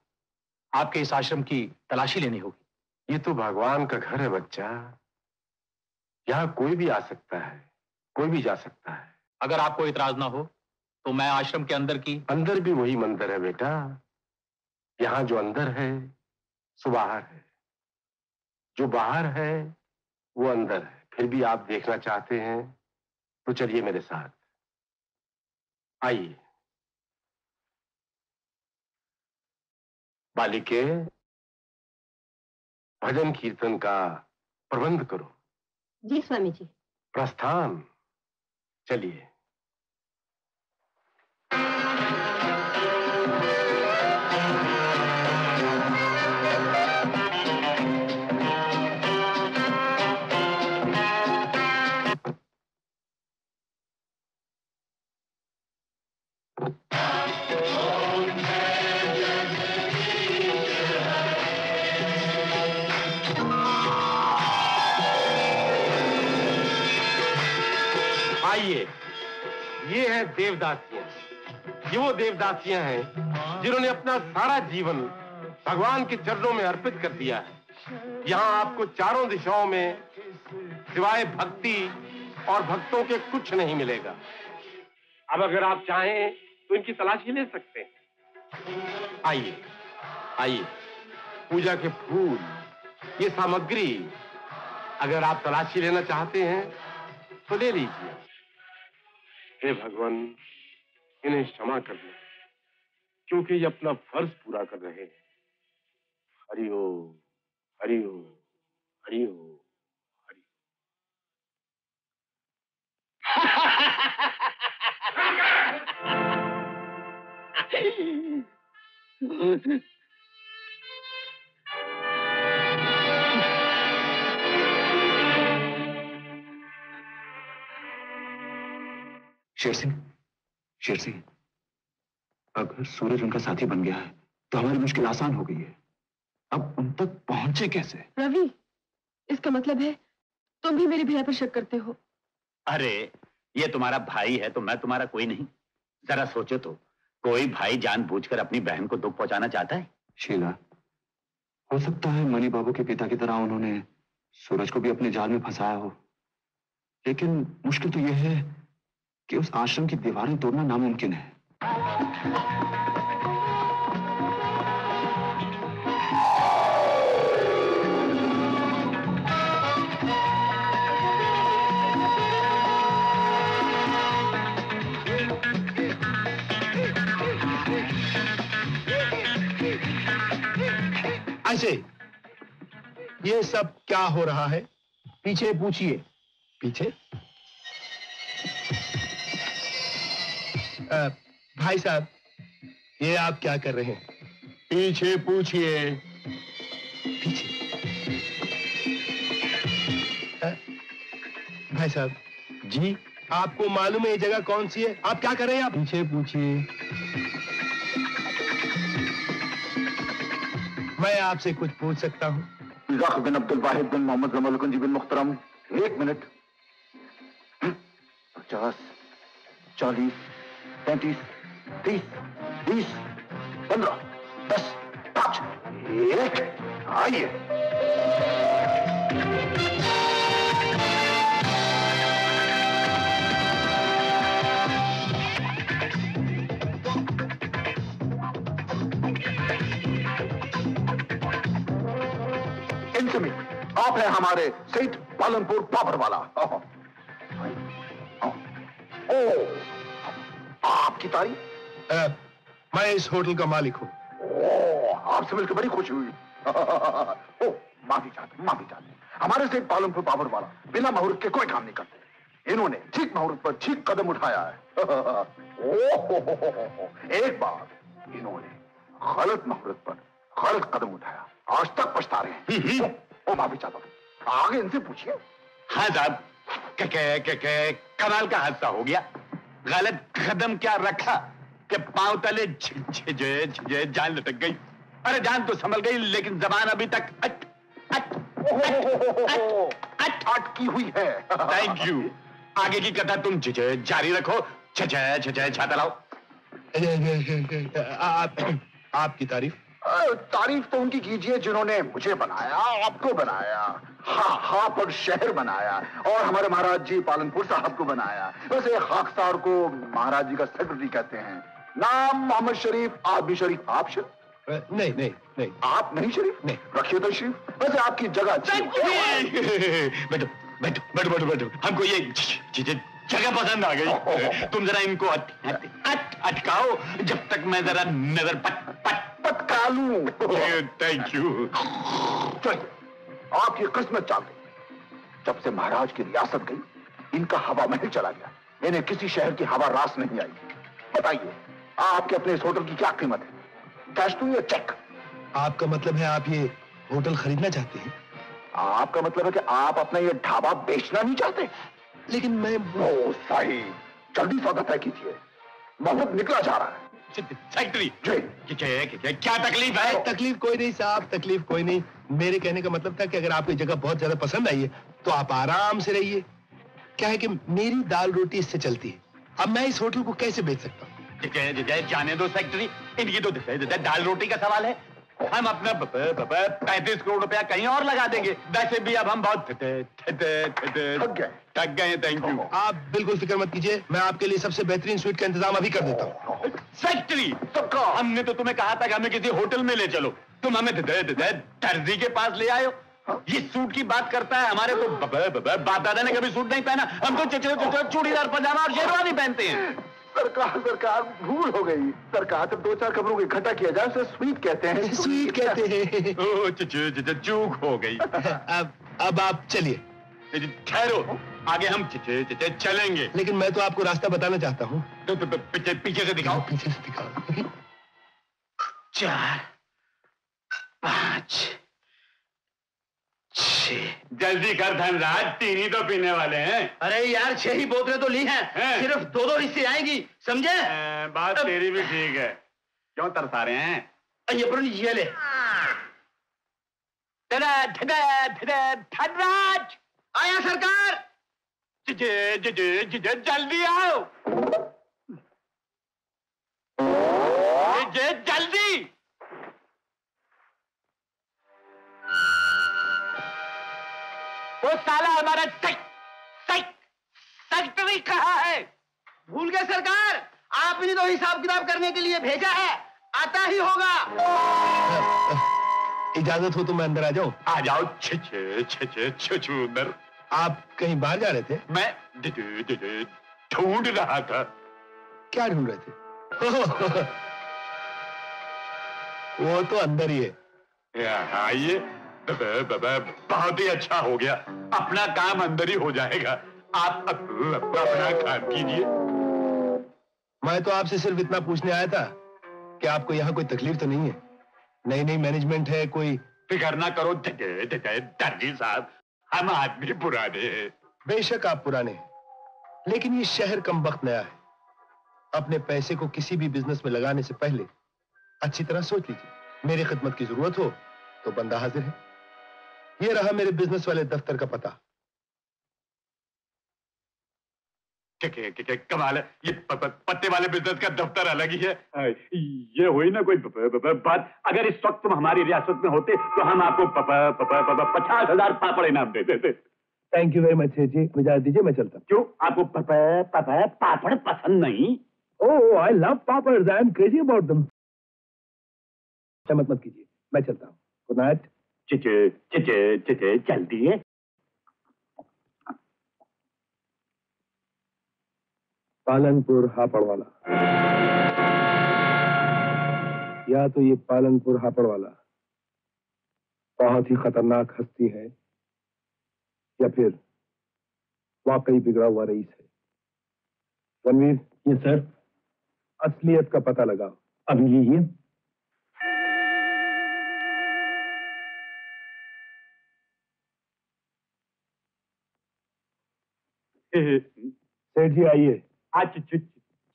आपके इस आश्रम की तलाशी लेनी होगी। ये तो भगवान का घर है बच्चा। यहाँ कोई भी आ सकता है कोई भी जा सकता है। अगर आपको इतराज ना हो तो मैं आश्रम के अंदर की अंदर भी वही मंदिर है बेटा। यहाँ जो अंदर है सो बाहर है। जो बाहर है वो अंदर है। फिर भी आप देखना चाहते हैं तो चलिए मेरे साथ। आइए। बालिके भजन कीर्तन का प्रबंध करो। जी स्वामी जी प्रस्थान। चलिए। है देवदासियाँ। ये वो देवदासियाँ हैं जिन्होंने अपना सारा जीवन भगवान के चरणों में अर्पित कर दिया है। यहाँ आपको चारों दिशाओं में सिवाय भक्ति और भक्तों के कुछ नहीं मिलेगा। अब अगर आप चाहें तो इनकी तलाशी ले सकते हैं। आइए आइए। पूजा के फूल, ये सामग्री अगर आप तलाशी लेना चाहते हैं तो ले लीजिए। हे भगवान, इन्हें क्षमा कर दो, क्योंकि ये अपना फ़र्ज़ पूरा कर रहे हैं। हरिओ हरिओ हरिओ शेर सिंह शेर सिंह अगर सूरज उनका साथी बन गया है तो हमारी मुश्किल आसान हो गई है। अब उन तक पहुँचे कैसे? रवि इसका मतलब है तुम भी मेरे भैया पर शक करते हो। अरे ये तुम्हारा भाई है तो मैं तुम्हारा कोई नहीं। जरा सोचो तो कोई भाई जानबूझकर अपनी बहन को दुख पहुंचाना चाहता है? शीला हो सकता है मणि बाबू के पिता की तरह उन्होंने सूरज को भी अपने जाल में फंसाया हो। लेकिन मुश्किल तो यह है कि उस आश्रम की दीवारें तोड़ना नामुमकिन है। ऐसे ये सब क्या हो रहा है? पीछे पूछिए। पीछे? अ, भाई साहब ये आप क्या कर रहे हैं? पीछे पूछिए। पीछे। अ, भाई साहब। जी? आपको मालूम है ये जगह कौन सी है? आप क्या कर रहे हैं आप? पीछे पूछिए। मैं आपसे कुछ पूछ सकता हूँ। बिन अब्दुल वाहिद बिन मोहम्मद जमाल कुंजी बिन मुख्तरम। एक मिनट। पचास चालीस पैंतीस, तीस, बीस, पंद्रह, दस, पाँच। एक आइए। आप हैं हमारे सेठ पालनपुर पापड़ वाला। ओ। आपकी तारीफ़ मैं इस होटल का मालिक हूँ। आपसे मिलकर बड़ी खुशी हुई। [LAUGHS] ओ माफ़ी चाहते माफ़ी चाहते हमारे सेठ पालनपुर पापड़ वाला बिना मुहूर्त के कोई काम नहीं करते। इन्होंने ठीक मुहूर्त पर ठीक कदम उठाया है। [LAUGHS] ओ एक बार इन्होंने गलत मुहूर्त पर गलत कदम उठाया। आज तक पछता रहे हैं। ओ, ओ माफ़ी चाहता हूँ। आगे इनसे पूछिए। हाँ साहब के, के, के, के, कमाल का हादसा हो गया। गलत कदम क्या रखा कि पाँव तले जान लटक गई अरे जान तो संभल गई लेकिन जबान अभी तक अट अटकी हुई है थैंक यू आगे की कथा तुम झ- झ- जारी रखो छाता लाओ आप आपकी तारीफ़ अ, तारीफ़ तो उनकी कीजिए जिन्होंने मुझे बनाया आपको बनाया हाँ हाँ पर शहर बनाया और हमारे महाराज जी पालनपुर साहब को बनाया। वैसे खाकसार को महाराज जी का सेक्रेटरी कहते हैं। नाम मोहम्मद शरीफ आप भी शरीफ आप शरीफ? नहीं नहीं नहीं। आप नहीं शरीफ? नहीं। रखिए तो शरीफ। वैसे आपकी जगह बैठो। बैठो बैठो बैठो बैठो। हमको ये ज- ज- ज- जगह पसंद आ गई। तुम जरा इनको अट, अट, अट, अटकाओ जब तक मैं जरा नज़र पट पट पटका लूँ। थैंक यू आपकी किस्मत चाल गई जब से महाराज की रियासत गई इनका हवा महल चला गया। इन्हें किसी शहर की हवा रास नहीं आई बताइए आपके अपने इस होटल की क्या कीमत है? कैश दूँ या चेक? आपका मतलब है आप ये होटल खरीदना चाहते हैं? आपका मतलब है कि आप अपना ये ढाबा बेचना नहीं चाहते? लेकिन मैं ओ सही जल्दी सौदा तय कीजिए। बहुत निकला जा रहा है। क्या तकलीफ़ है? तकलीफ़ कोई नहीं साहब तकलीफ़ कोई नहीं। मेरे कहने का मतलब था कि अगर आपको जगह बहुत ज़्यादा पसंद आई है तो आप आराम से रहिए। क्या है कि मेरी दाल रोटी इससे चलती है। अब मैं इस होटल को कैसे बेच सकता हूँ? जाने दो सेक्रेटरी इनकी तो दाल रोटी का सवाल है। हम अपना पैंतीस करोड़ रुपया कहीं और लगा देंगे। वैसे भी अब हम बहुत थके गए। थैंक यू आप बिल्कुल फ़िक्र मत कीजिए मैं आपके लिए सबसे बेहतरीन स्वीट का इंतज़ाम अभी कर देता हूँ। सेक्रेटरी तो हमने तो तुम्हें कहा था कि हमें किसी होटल में ले चलो। तुम हमें दर्जी के पास ले आयो। ये सूट की बात करता है हमारे तो बाप दादा ने कभी सूट नहीं पहना। हम तो चिचड़े चूड़ीदार पजामा और शेरवानी पहनते हैं। सरकार सरकार भूल हो गई। सरकार जब दो चार खबरों को इकट्ठा किया जाए उसे स्वीट कहते हैं। [LAUGHS] स्वीट कहते हैं। [LAUGHS] चूक हो गई। [LAUGHS] अब अब आप चलिए। ठहरो। आगे हम चिचे चिचे चलेंगे। लेकिन मैं तो आपको रास्ता बताना चाहता हूँ। तो, तो, तो पीछे पीछे से दिखाओ। पीछे से दिखाओ। चार पाँच जल्दी कर धनराज तीन ही तो पीने वाले हैं। अरे यार छह ही बोतलें तो ली हैं। हैं? सिर्फ़ दो दो हिस्से आएँगी समझे? बात तेरी भी ठीक है। क्यों तरसा रहे हैं? ये ये ले। धना धना धना धनराज! आया सरकार! जिजे जिजे जिजे जल्दी आओ। जिजे जल्दी वो साला हमारा सेक सेक सेक्रेटरी कहाँ है। भूल गए सरकार आप ही तो हिसाब किताब करने के लिए भेजा है। आता ही होगा। इजाज़त हो तो मैं अंदर आ जाऊँ? आ जाओ छे छे छे छे छे छूंदर आप कहीं बाहर जा रहे थे? मैं ढूंढ रहा था। क्या ढूंढ रहे थे? वो तो अंदर ही है। आइए। बहुत ही अच्छा हो गया। अपना काम अंदर ही हो जाएगा। आप अप- अप- अपना काम कीजिए। मैं तो आपसे सिर्फ़ इतना पूछने आया था कि आपको यहाँ कोई तकलीफ़ तो नहीं है? नई नई मैनेजमेंट है कोई फ़िक्र ना करो दर्जी साहब। हम आदमी पुराने हैं। बेशक आप पुराने हैं लेकिन ये शहर कम वक्त नया है। अपने पैसे को किसी भी बिज़नेस में लगाने से पहले अच्छी तरह सोच लीजिए। मेरी खिदमत की ज़रूरत हो तो बंदा हाजिर है। ये रहा मेरे बिज़नेस वाले दफ्तर का पता। के, के, के, के, कमाल है? ये प, प, पत्ते वाले बिज़नेस का दफ्तर अलग ही है। ये हुई ना कोई बात। अगर इस वक्त तुम हमारी रियासत में होते तो हम आपको पचास हज़ार पापड़ इनाम दे देते। थैंक यू वेरी मच सेठ जी इजाज़त दीजिए मैं चलता क्यों? आपको प- पापड़ पसंद नहीं? ओह I love papads I am crazy about them मत मत कीजिए। मैं चलता हूँ। गुड नाइट चिचे चिचे चिचे जल्दी है। पालनपुर हापड़ वाला या तो ये पालनपुर हापड़ वाला बहुत ही खतरनाक हस्ती है या फिर वाकई बिगड़ा हुआ रईस है। रणवीर ये सर असलियत का पता लगाओ। अभी लीजिए सेठ जी आइए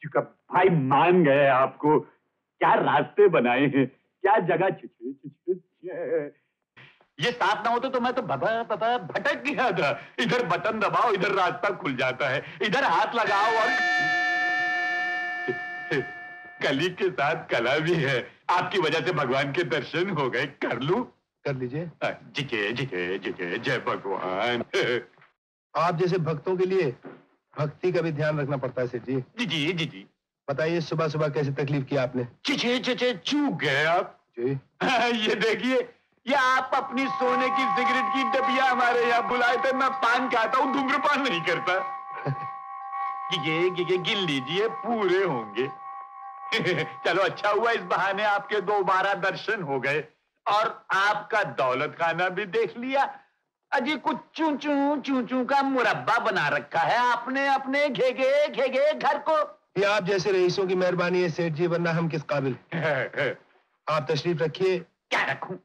चुका भाई मान गए आपको। क्या रास्ते बनाए हैं? क्या जगह चु- चु- चु- चु- चु- ये साथ ना होते तो मैं तो बबा बबा भटक गया था। इधर बटन दबाओ इधर रास्ता खुल जाता है। इधर हाथ लगाओ और कली के साथ कला भी है। आपकी वजह से भगवान के दर्शन हो गए। कर लू? कर लीजिए। जिके जिके जिके जय भगवान। आप जैसे भक्तों के लिए भक्ति का भी ध्यान रखना पड़ता है सेठ जी। जी जी जी जी। बताइए सुबह सुबह कैसे तकलीफ़ किया आपने? चिचे चिचे चूक गए आप। जी। [LAUGHS] ये देखिए ये आप अपनी सोने की सिगरेट की डबिया हमारे यहाँ बुलाए थे मैं पान खाता हूँ धूम्रपान नहीं करता। [LAUGHS] ये ये ये गिन लीजिए पूरे होंगे। [LAUGHS] चलो अच्छा हुआ इस बहाने आपके दोबारा दर्शन हो गए और आपका दौलत खाना भी देख लिया अजी कुछ चू चू चू चू का मुरब्बा बना रखा है आपने अपने घेगे घेगे घर को। ये आप जैसे रईसों की मेहरबानी है सेठ जी वरना हम किस काबिल? [LAUGHS] आप तशरीफ़ रखिए। क्या रखूँ?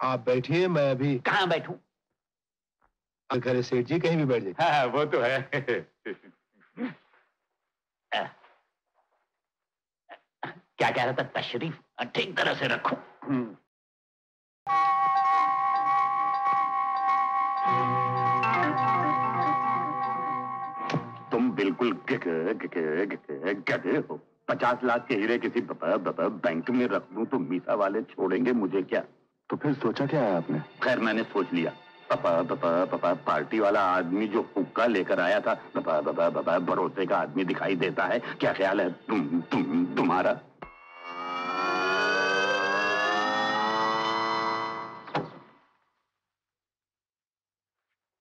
आप बैठिए मैं अभी कहाँ बैठूं? घर सेठ जी कहीं भी बैठ जाइए। हाँ वो तो है। [LAUGHS] क्या कह रहा था? तशरीफ़ ठीक तरह से रखो। तुम बिल्कुल गधे हो। पचास लाख के हीरे किसी बैंक में रख दूँ तो मीसा वाले छोड़ेंगे मुझे क्या? तो फिर सोचा क्या है आपने? खैर मैंने सोच लिया। पापा पापा पापा पार्टी वाला आदमी जो हुक्का लेकर आया था पापा पापा पापा भरोसे का आदमी दिखाई देता है। क्या ख्याल है तुम तुम तुम्हारा?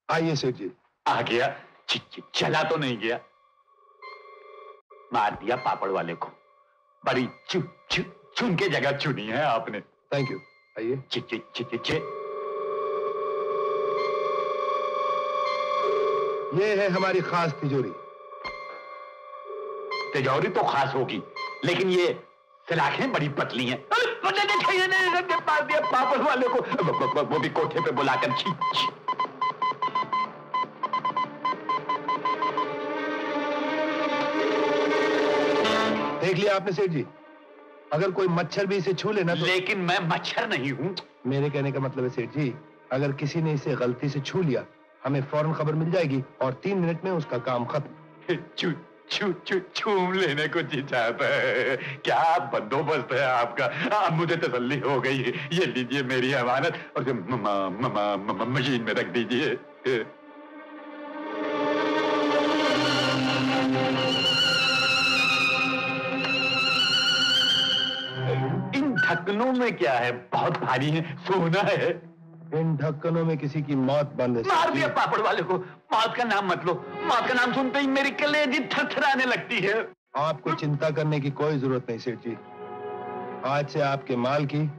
आइए सेठ जी। आ गया। चला तो नहीं गया। मार दिया पापड़ वाले को। बड़ी चु, चु, चुन के जगह चुनी है आपने। थैंक यू आइए। च, च, च, ये है हमारी खास तिजोरी। तिजोरी तो खास होगी लेकिन ये सलाखें बड़ी पतली हैं। अरे, मार दिया पापड़ वाले को। वो भी कोठे पे बुलाकर छी छी देख लिया आपने सेठ जी। अगर कोई मच्छर भी इसे छू लेना तो लेकिन मैं मच्छर नहीं हूँ। मेरे कहने का मतलब है सेठ जी अगर किसी ने इसे गलती से छू लिया हमें फ़ौरन खबर मिल जाएगी और तीन मिनट में उसका काम खत्म। चू चू चू चूम लेने को जी चाहता है। क्या बंदोबस्त है आपका? अब मुझे तसल्ली हो गई। ये लीजिए मेरी अमानत और मशीन में रख दीजिए। ढक्कनों में क्या है? बहुत भारी है सोना है। इन ढक्कनों में किसी की मौत बंद है। मार दिया पापड़ वाले को। मौत का नाम मत लो। मौत का नाम सुनते ही मेरी कलेजी थरथराने लगती है। आपको चिंता करने की कोई ज़रूरत नहीं सेठ जी। आज से आपके माल की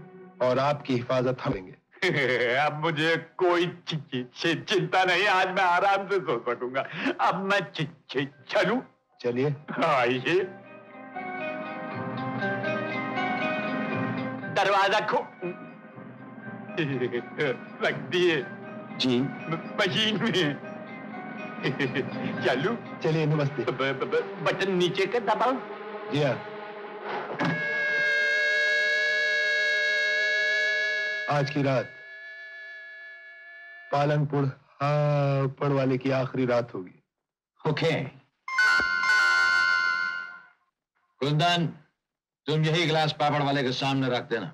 और आपकी हिफाजत हम लेंगे। [LAUGHS] अब मुझे कोई चिंता नहीं। आज मैं आराम से सो सकूँगा। अब मैं चलूँ। चलिए। आइए। दरवाज़ा खो रख दिए। जी। मशीन में। चलू। चलिए नमस्ते। ब- ब- ब- बटन नीचे का दबाओ। जी हाँ। आज की रात पालनपुर हापड़ वाले की आखिरी रात होगी। ओके। okay. कुंदन। तुम यही गिलास पापड़ वाले के सामने रख देना।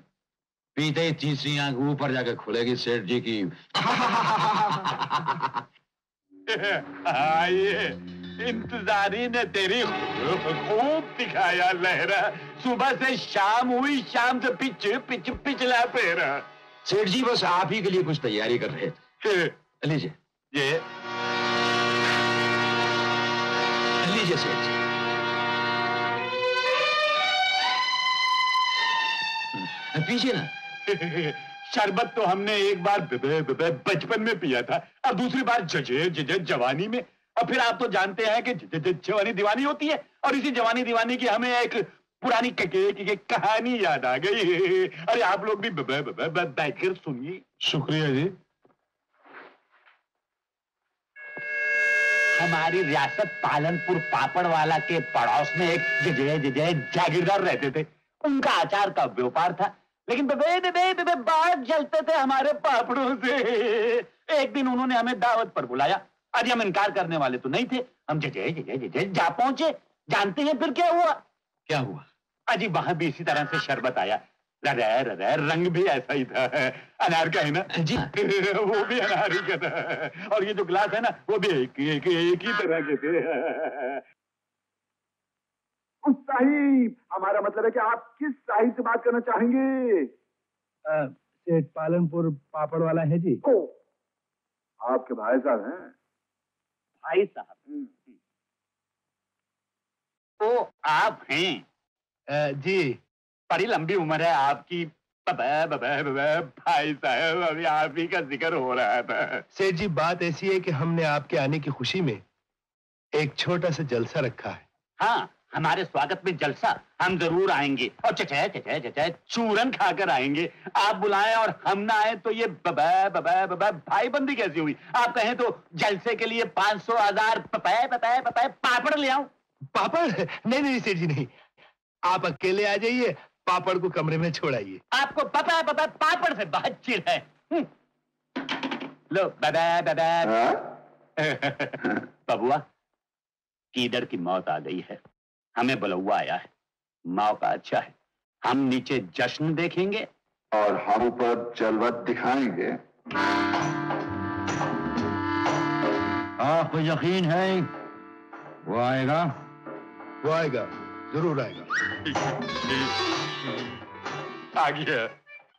पीते ही तीसरी आँख ऊपर जाकर खुलेगी सेठ जी की। आइए इंतजारी ने तेरी खूब दिखाया लहरा। सुबह से शाम हुई शाम से पिच पिच पिछला पेरा। सेठ जी बस आप ही के लिए कुछ तैयारी कर रहे थे। लीजिए। ये? लीजिए सेठ जी। पीछे ना। [LAUGHS] शरबत तो हमने एक बार बचपन में पिया था और दूसरी बार जजे जजे जवानी में। और फिर आप तो जानते हैं कि जवानी दीवानी होती है और इसी जवानी दीवानी की हमें एक पुरानी कहानी याद आ गई। [LAUGHS] अरे आप लोग भी बैठकर सुनिए। शुक्रिया जी। हमारी रियासत पालनपुर पापड़ वाला के पड़ोस में एक जजय जजय जागीरदार रहते थे। उनका आचार का व्यापार था। लेकिन बबे बबे बबे बहुत जलते थे हमारे पापड़ों से। एक दिन उन्होंने हमें दावत पर बुलाया। अरे हम इनकार करने वाले तो नहीं थे। हम जजय जजय जजय जा पहुँचे। जानते हैं फिर क्या हुआ? क्या हुआ? अजी वहाँ भी इसी तरह से शरबत आया। ररे ररे रंग भी ऐसा ही था। अनार का है ना? जी। वो भी अनार ही का था। और ये जो ग्लास है ना वो भी एक एक, एक ही तरह के थे। साहिब हमारा मतलब है कि आप किस साहिब से बात करना चाहेंगे? सेठ पालनपुर पापड़ वाला है जी। ओ, आपके भाई साहब हैं। भाई साहब। तो आप हैं। जी बड़ी लंबी उम्र है आपकी। बबे, बबे, बबे, भाई साहब अभी आप ही का ज़िक्र हो रहा था। सेठ जी बात ऐसी है कि हमने आपके आने की खुशी में एक छोटा सा जलसा रखा है। हाँ हमारे स्वागत में जलसा हम ज़रूर आएँगे। और चचे चचे चचे चूरन खाकर आएँगे। आप बुलाएँ और हम ना आए तो ये बबे बबे बबे भाई बंदी कैसी हुई? आप कहें तो जलसे के लिए पाँच सौ हज़ार पपे पपे पपे पापड़ ले आऊँ पापड़? नहीं नहीं सेठ जी नहीं। आप अकेले आ जाइए पापड़ को कमरे में छोड़ाइए। आपको पपे पपे पापड़ से बहुत चिड़ है। हम्म। लो बबे बबे [LAUGHS] बबुआ कि इधर की मौत आ गई है। हमें बुलवा आया है। मौका अच्छा है। हम नीचे जश्न देखेंगे। और हम ऊपर जलवत दिखाएँगे। आपको यकीन है? वो आएगा? वो आएगा। ज़रूर आएगा। आ गया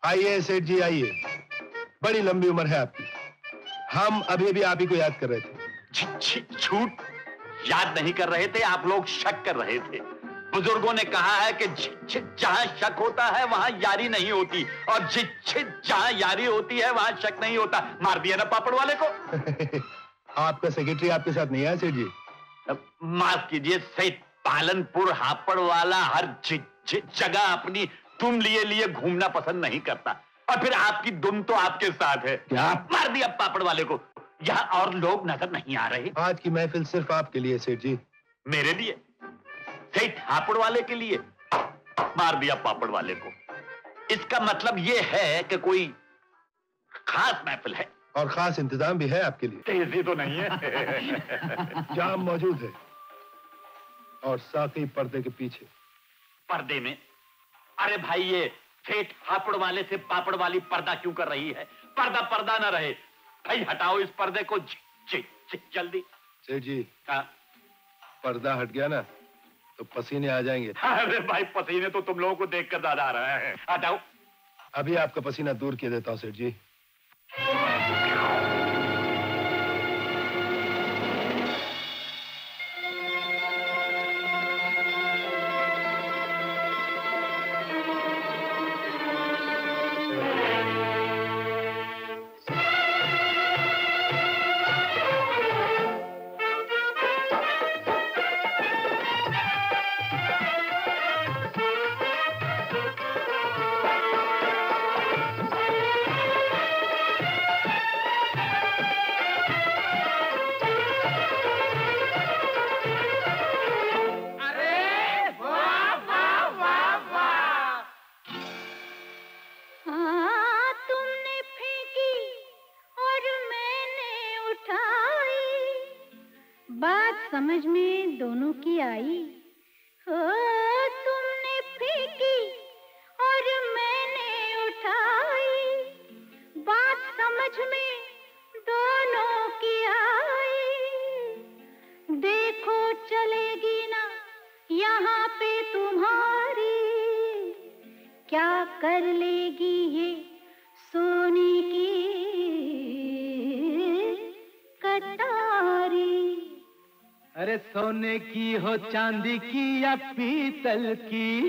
आइए सेठ जी आइए। बड़ी लंबी उम्र है आपकी। हम अभी अभी आप ही को याद कर रहे थे। झूठ याद नहीं कर रहे थे आप लोग शक कर रहे थे। बुज़ुर्गों ने कहा है कि जहाँ शक होता है वहाँ यारी नहीं होती। और जहाँ यारी होती है वहाँ शक नहीं होता। मार दिया ना पापड़ वाले को। [LAUGHS] आपका सेक्रेटरी आपके साथ नहीं आया सेठ जी? माफ़ कीजिए सही पालनपुर हापड़ वाला हर जगह अपनी तुम लिए लिए घूमना पसंद नहीं करता। और फिर आपकी दुम तो आपके साथ है। क्या? मार दिया पापड़ वाले को। यहाँ और लोग नज़र नहीं आ रहे। आज की महफिल सिर्फ़ आपके लिए सेठ जी। मेरे लिए? सही हापड़ वाले के लिए? मार दिया पापड़ वाले को। इसका मतलब ये है कि कोई खास महफिल है। और खास इंतज़ाम भी है आपके लिए। तेज़ी तो नहीं है। [LAUGHS] [LAUGHS] जाम मौजूद है। और साथ ही पर्दे के पीछे। पर्दे में? अरे भाई ये ठेठ हापड़ वाले से पापड़ वाली पर्दा क्यों कर रही है? पर्दा पर्दा ना रहे। भाई हटाओ इस पर्दे को। जी, जी, जी, जल्दी। सेठ जी हाँ। पर्दा हट गया ना तो पसीने आ जाएँगे। अरे भाई पसीने तो तुम लोगों को देखकर ज़्यादा आ रहा है। हटाओ। अभी आपका पसीना दूर किया देता हूँ सेठ जी। की हो चांदी की या पीतल की?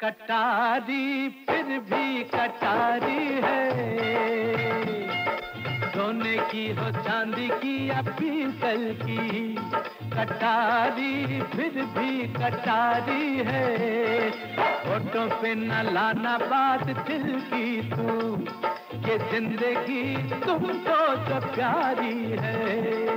कटारी फिर भी कटारी है। सोने की हो चांदी की या पीतल की? कटारी फिर भी कटारी है। फ़ोटो पे न लाना बात दिल की तू ये ज़िंदगी तुमको तो प्यारी है।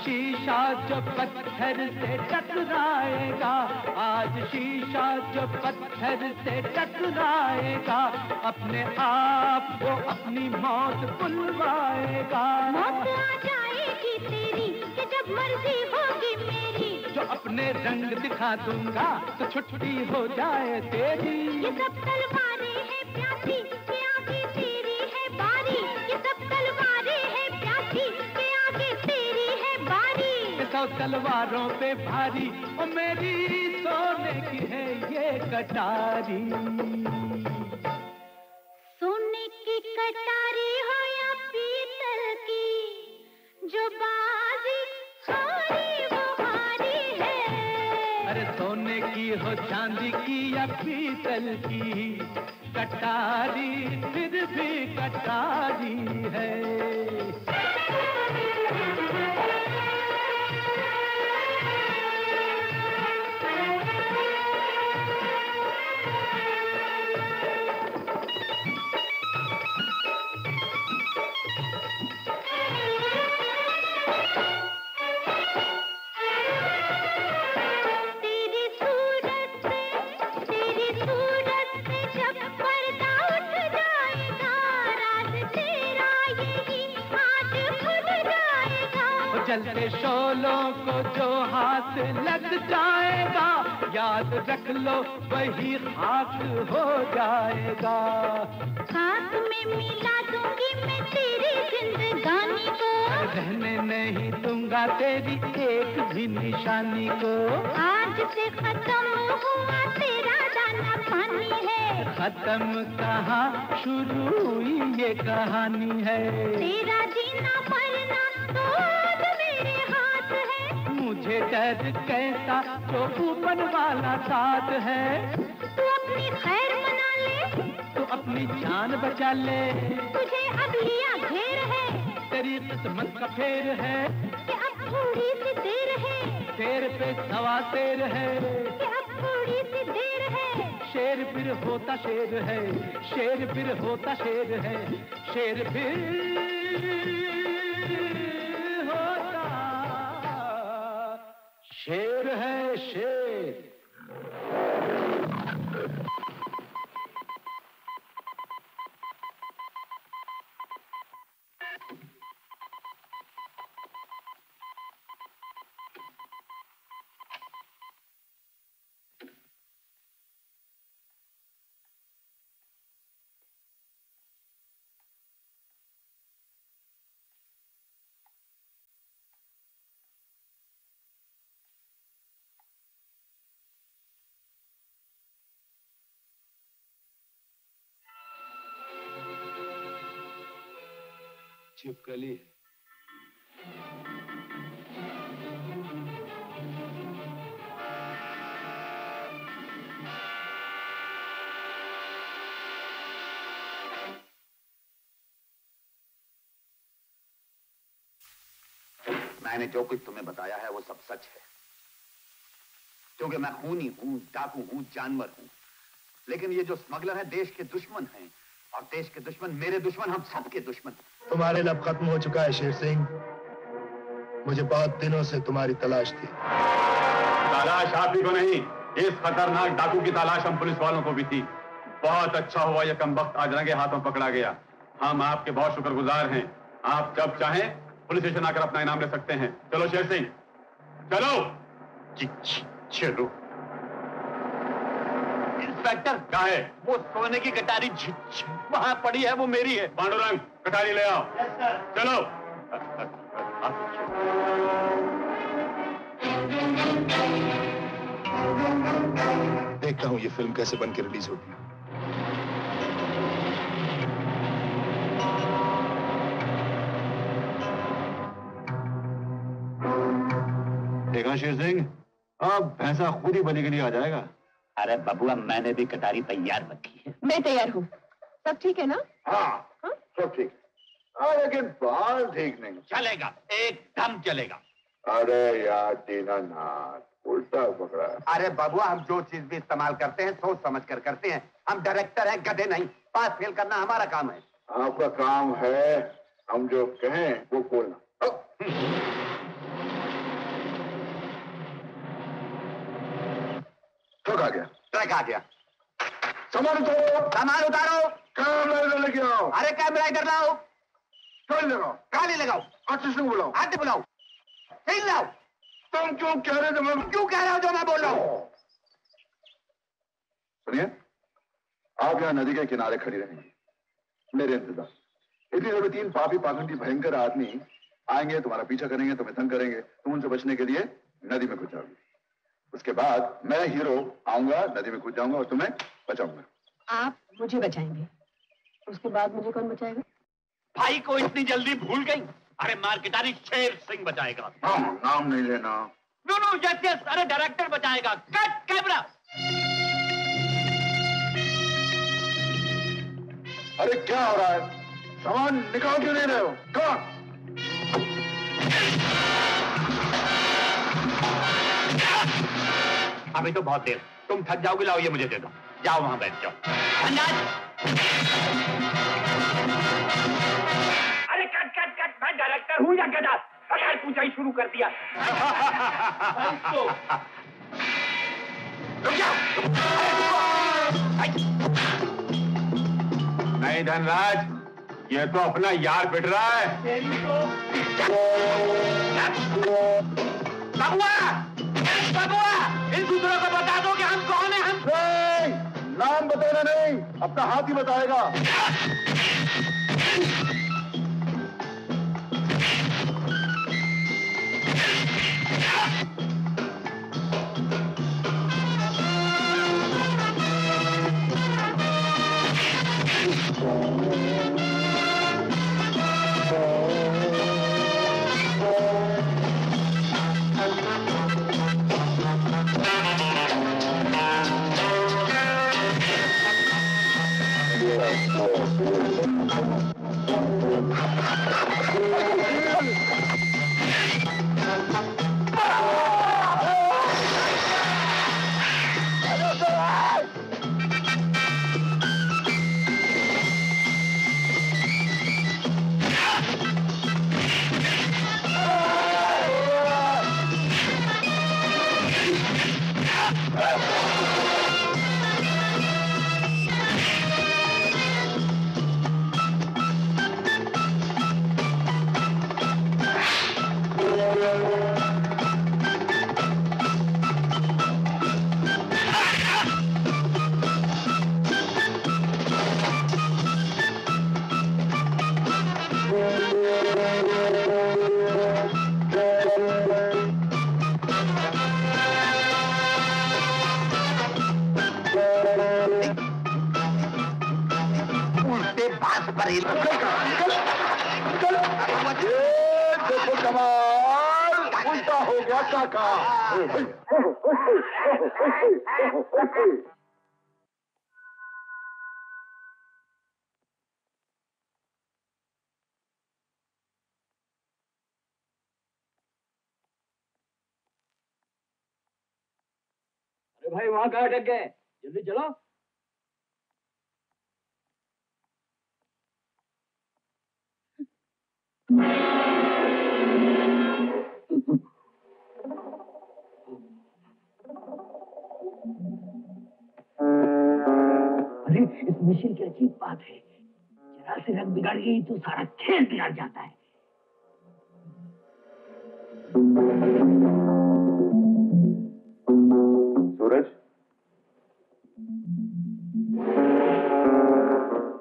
शीशा जो पत्थर से टकराएगा आज शीशा जो पत्थर से टकराएगा अपने आप को अपनी मौत बुलवाएगा। मौत आ जाएगी तेरी कि जब मर्ज़ी होगी मेरी। जो अपने रंग दिखा दूँगा तो छुट्टी हो जाए तेरी। ये सब तलवारें तलवारों पे भारी ओ मेरी सोने की है ये कटारी। सोने की कटारी हो या पीतल की जो बाजी हारी वो हारी है। अरे सोने की हो चांदी की या पीतल की कटारी फिर भी कटारी है। जलते शोलों को जो हाथ लग जाएगा याद रख लो वही खाक हो जाएगा। हाथ में मिला दूँगी मैं तेरी जिंदगानी को। रहने नहीं दूँगा तेरी एक भी निशानी को। आज से खत्म हुआ तेरा दाना पानी है। खत्म कहा शुरू हुई ये कहानी है। तेरा जीना मरना तो हाथ मुझे डर कैसा जो ऊपर वाला साथ है। तू अपनी खैर मना ले। तू अपनी जान बचा ले। तुझे अब लिया घेर है। तेरी किस्मत का फेर है। कि अब थोड़ी सी देर है। शेर पे सवा शेर है। कि अब थोड़ी सी देर है। शेर फिर होता शेर है। शेर फिर होता शेर है। शेर फिर शेर है शेर। छिपकली है मैंने जो कुछ तुम्हें बताया है, वो सब सच है। क्योंकि मैं खूनी हूँ, डाकू हूँ, जानवर हूँ। लेकिन ये जो स्मगलर है, देश के दुश्मन हैं, और देश के दुश्मन मेरे दुश्मन, हम सबके दुश्मन तुम्हारे लब खत्म हो चुका है शेर सिंह। मुझे बहुत दिनों से तुम्हारी तलाश थी। तलाश आप ही को नहीं इस खतरनाक डाकू की तलाश हम पुलिस वालों को भी थी। बहुत अच्छा हुआ यह कम वक्त आज रंगे हाथों पकड़ा गया। हम आपके बहुत शुक्रगुजार हैं। आप जब चाहें पुलिस स्टेशन आकर अपना इनाम ले सकते हैं। चलो शेर सिंह। चलो। चलो इंस्पेक्टर क्या है? वो सोने की कटारी वहाँ पड़ी है वो मेरी है। पांडुरंग कटारी ले आओ। चलो। देखता हूँ ये फ़िल्म कैसे बन के रिलीज़ होती है देखा शेर सिंह? अब भैंसा खुद ही बलि के लिए आ जाएगा। अरे बबुआ मैंने भी कटारी तैयार रखी है। मैं तैयार हूँ। सब ठीक है ना? हाँ सब ठीक। हाँ लेकिन बाल ठीक नहीं। चलेगा एकदम चलेगा। अरे यार दीनानाथ उल्टा पकड़ा। अरे बबुआ हम जो चीज़ भी इस्तेमाल करते हैं सोच समझ कर करते हैं। हम डायरेक्टर हैं गधे नहीं। पास फेल करना हमारा काम है। आपका काम है हम जो कहें वो बोलना [LAUGHS] ट्रक आ गया। ट्रक आ गया। सामान उतारो। सामान उतारो। कैमरा लेके आओ। अरे कैमरा इधर लाओ। कल लगाओ। काली लगाओ। अच्छे से बुलाओ। हाथ बुलाओ। सिंह लाओ। तुम क्यों कह रहे थे मैं क्यों कह रहे हो जो मैं बोल रहा हूँ? सुनिए आप यहाँ नदी के किनारे खड़ी रहेंगी। मेरे इंतज़ार। इतनी देर में तीन पापी पाखंडी भयंकर आदमी आएँगे तुम्हारा पीछा करेंगे तुम्हें तंग करेंगे तुम उनसे बचने के लिए नदी में घुस जाओगी। उसके बाद मैं हीरो आऊँगा नदी में कूद जाऊँगा और तुम्हें बचाऊँगा। आप मुझे बचाएँगे। उसके बाद मुझे कौन बचाएगा? भाई को इतनी जल्दी भूल गई? अरे मार किटारी शेर सिंह बचाएगा। नाम नाम नहीं लेना। नो नो यस यस अरे डायरेक्टर बचाएगा। कट कैमरा अरे क्या हो रहा है? सामान निकाल क्यों नहीं रहे हो? कौन अभी तो बहुत देर। तुम थक जाओगे लाओ ये मुझे दे दो। जाओ वहाँ बैठ जाओ। अरे कट कट कट। मैं डायरेक्टर हूँ या गधा बगैर पूछा ही शुरू कर दिया। रुक जाओ। नहीं धनराज ये तो अपना यार पिट रहा है। बबुआ! बबुआ! इन दूसरों को बता दो कि हम कौन है, हम नाम बताना नहीं, अपना हाथ ही बताएगा। भाई वहाँ कहाँ अटक गए? जल्दी चलो। अरे इस मशीन की अजीब बात है। जरा से रंग बिगड़ गई तो सारा खेल बिगड़ जाता है। सूरज?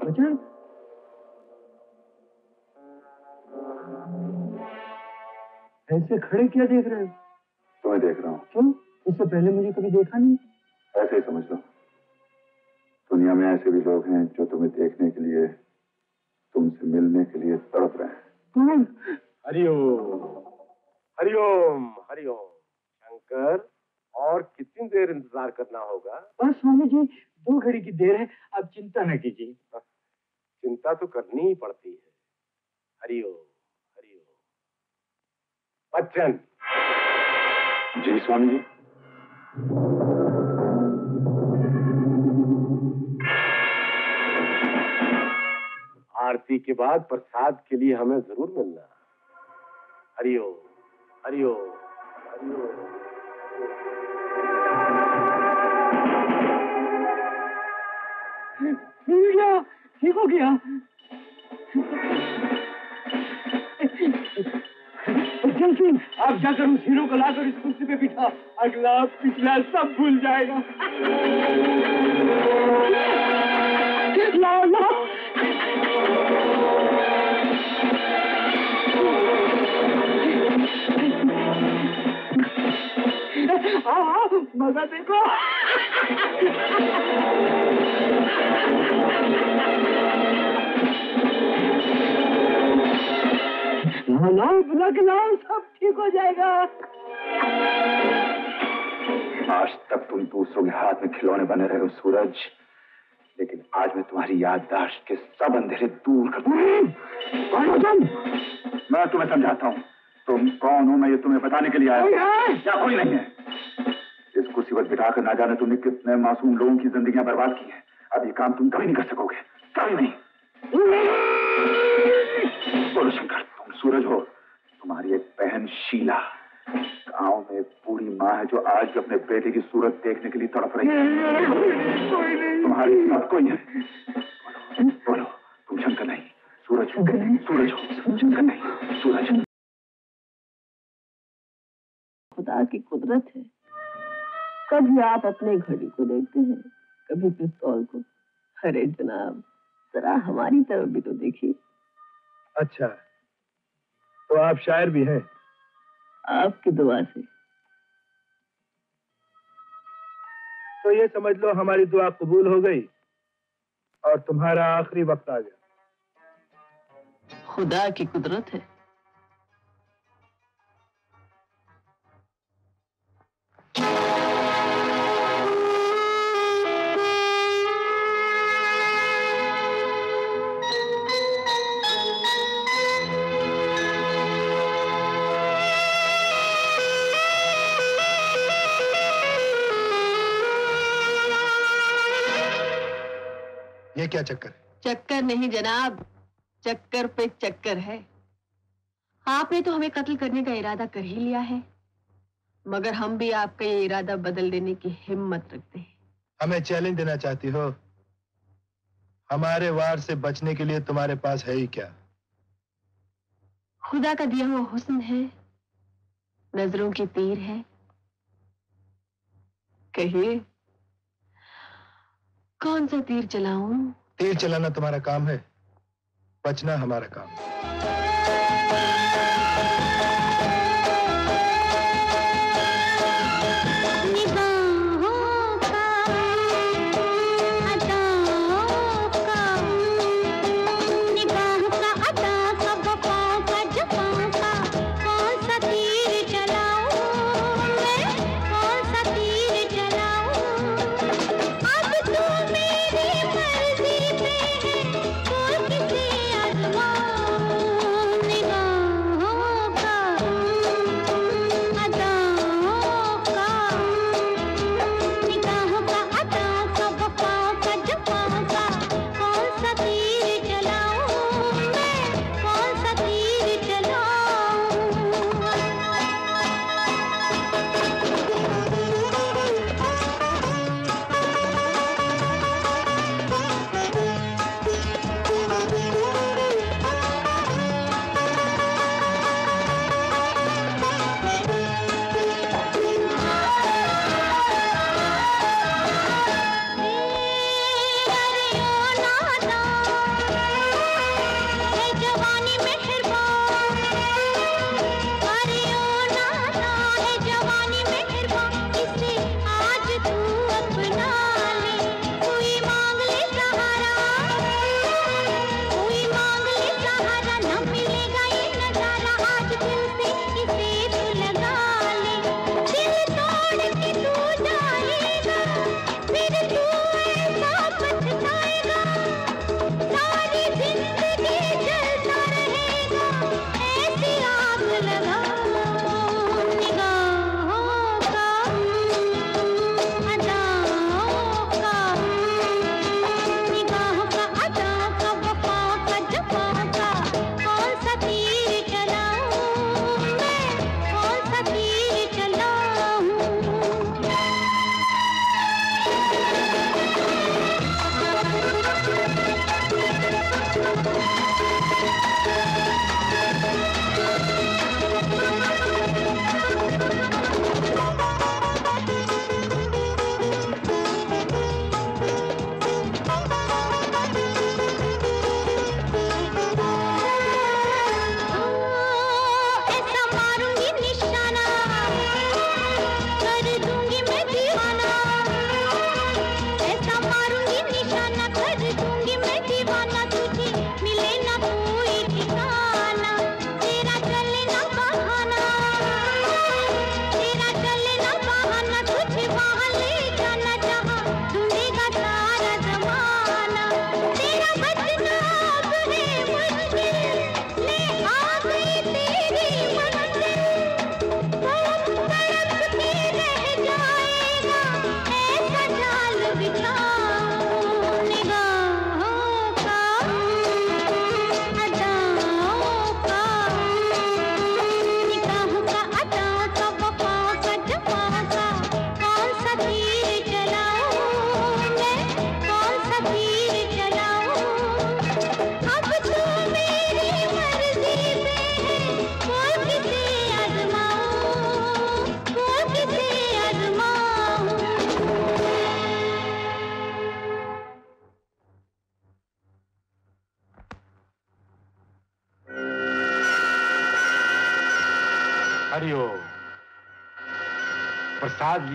बचन ऐसे खड़े क्या देख रहे हो? तुम्हें देख रहा हूँ। क्यों? इससे पहले मुझे कभी देखा नहीं। ऐसे ही समझ लो। दुनिया में ऐसे भी लोग हैं जो तुम्हें देखने के लिए तुमसे मिलने के लिए तड़प रहे हैं। हरिओम हरिओम हरिओम शंकर और कितनी देर इंतज़ार करना होगा? बस स्वामी जी दो घड़ी की देर है आप चिंता न कीजिए। चिंता तो करनी ही पड़ती है। हरिओम हरिओम बच्चन। जी स्वामी जी। आरती के बाद प्रसाद के लिए हमें ज़रूर मिलना। हरिओम हरिओम हरिओम मिल गया ठीक हो गया। आप जाकर उस हीरो को लाकर इस कुर्सी पे बिठा। अगला पिछला सब भूल जाएगा। मज़ा देखो लाओ बुला के सब ठीक हो जाएगा। आज तक तुम दूसरों के हाथ में खिलौने बने रहे हो सूरज। लेकिन आज मैं तुम्हारी याददाश्त के सब अंधेरे दूर कर कौन हो तुम? मैं तुम्हें समझाता हूँ। तुम कौन हो मैं ये तुम्हें बताने के लिए आया हूँ। क्या कोई नहीं है? इस कुर्सी पर बिठाकर ना जाने तुमने कितने मासूम लोगों की जिंदगियाँ बर्बाद की हैं। अब ये काम तुम कभी नहीं कर सकोगे। कभी नहीं। बोलो शंकर तुम सूरज हो। तुम्हारी एक बहन शीला। गाँव में बूढ़ी माँ है जो आज भी अपने बेटे की सूरत देखने के लिए तड़प रही है। तुम्हारी सब कोई है? बोलो, बोलो तुम शंकर नहीं। सूरज हो। सूरज हो। शंकर नहीं। सूरज खुदा की कुदरत है। कभी आप अपने घड़ी को देखते हैं कभी पिस्तौल को। अरे जनाब जरा हमारी तरफ़ भी तो देखिए। अच्छा तो आप शायर भी हैं? आपकी दुआ से। तो ये समझ लो हमारी दुआ कबूल हो गई और तुम्हारा आखिरी वक्त आ गया। खुदा की कुदरत है। ये क्या चक्कर है? चक्कर नहीं जनाब चक्कर पे चक्कर है। आपने तो हमें कत्ल करने का इरादा कर ही लिया है मगर हम भी आपका ये इरादा बदल देने की हिम्मत रखते हैं। हमें चैलेंज देना चाहती हो? हमारे वार से बचने के लिए तुम्हारे पास है ही क्या? खुदा का दिया हुआ हुस्न है नज़रों की तीर है। कहिए कौन सा तीर चलाऊं? तीर चलाना तुम्हारा काम है बचना हमारा काम।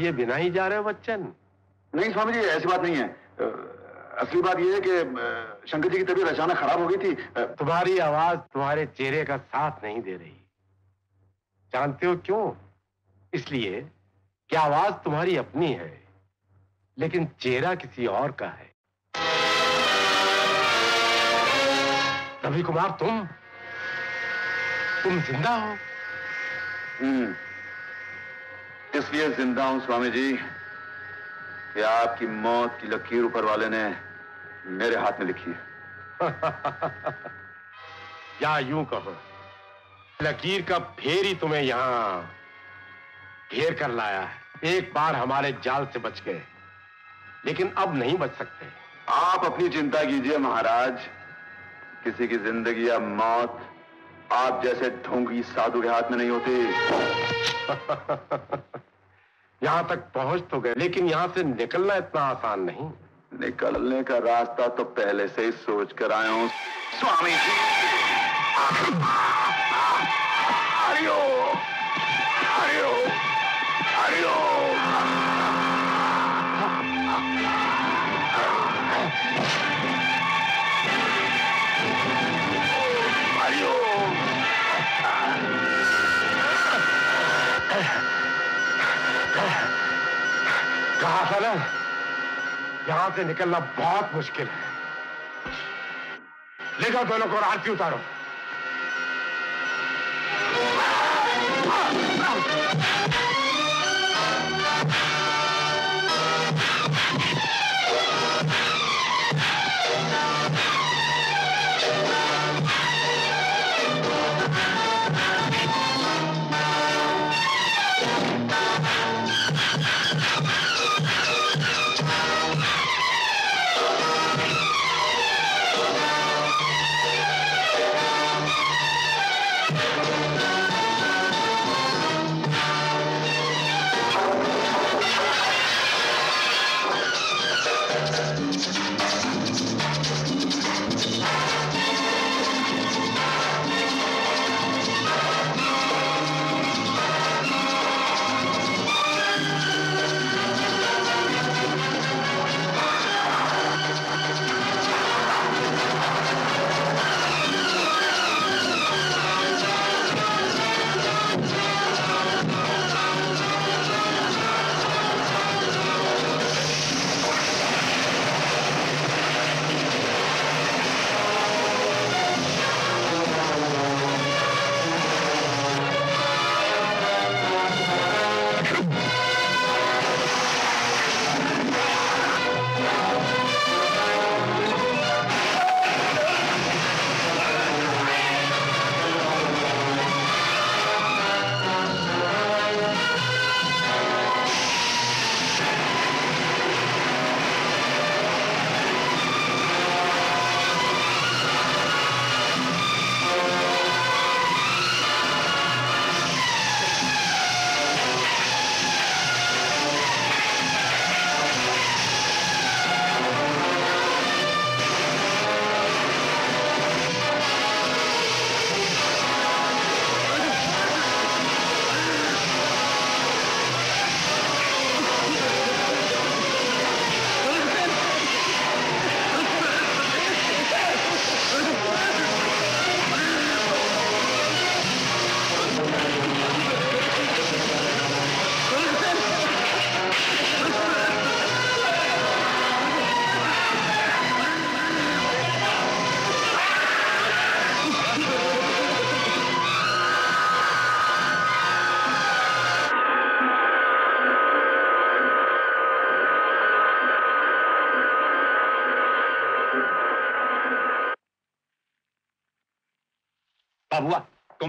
लिए बिना ही जा रहे हो बच्चन। नहीं स्वामी जी ऐसी बात नहीं है। असली बात यह है कि शंकर जी की तबीयत अचानक खराब हो गई थी। तुम्हारी आवाज़ तुम्हारे चेहरे का साथ नहीं दे रही। जानते हो क्यों? इसलिए कि आवाज़ तुम्हारी अपनी है लेकिन चेहरा किसी और का है। रवि कुमार तुम? तुम ज़िंदा हो? हम्म। इसलिए ज़िंदा हूँ स्वामी जी कि आपकी मौत की लकीर ऊपर वाले ने मेरे हाथ में लिखी है। [LAUGHS] या यूँ कहो लकीर का फेर ही तुम्हें यहाँ घेर कर लाया है। एक बार हमारे जाल से बच गए लेकिन अब नहीं बच सकते। आप अपनी चिंता कीजिए महाराज किसी की ज़िंदगी या मौत आप जैसे ढोंगी साधु के हाथ में नहीं होती। [LAUGHS] यहाँ तक पहुँच तो गए लेकिन यहाँ से निकलना इतना आसान नहीं। निकलने का रास्ता तो पहले से ही सोच कर आया हूँ। स्वामी जी हरिओ हरिओ हरिओ यहाँ से निकलना बहुत मुश्किल है। ले जाओ दोनों को और आरती उतारो।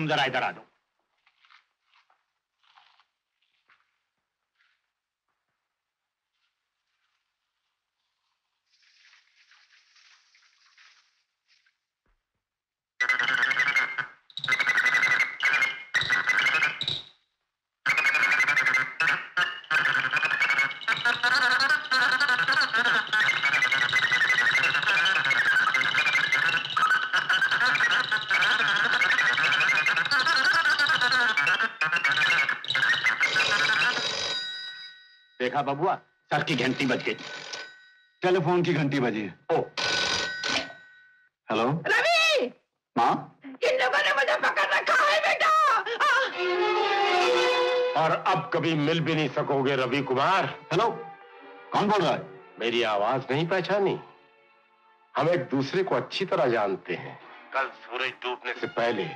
तुम जरा इधर आ जाओ देखा बबुआ सर की घंटी बज गई। टेलीफोन की घंटी बजी है। ओ। हेलो? रवि! माँ? इन लोगों ने मुझे पकड़ रखा है बेटा! और अब कभी मिल भी नहीं सकोगे रवि कुमार। हेलो? कौन बोल रहा है? मेरी आवाज़ नहीं पहचानी। हम एक दूसरे को अच्छी तरह जानते हैं। कल सूरज डूबने से पहले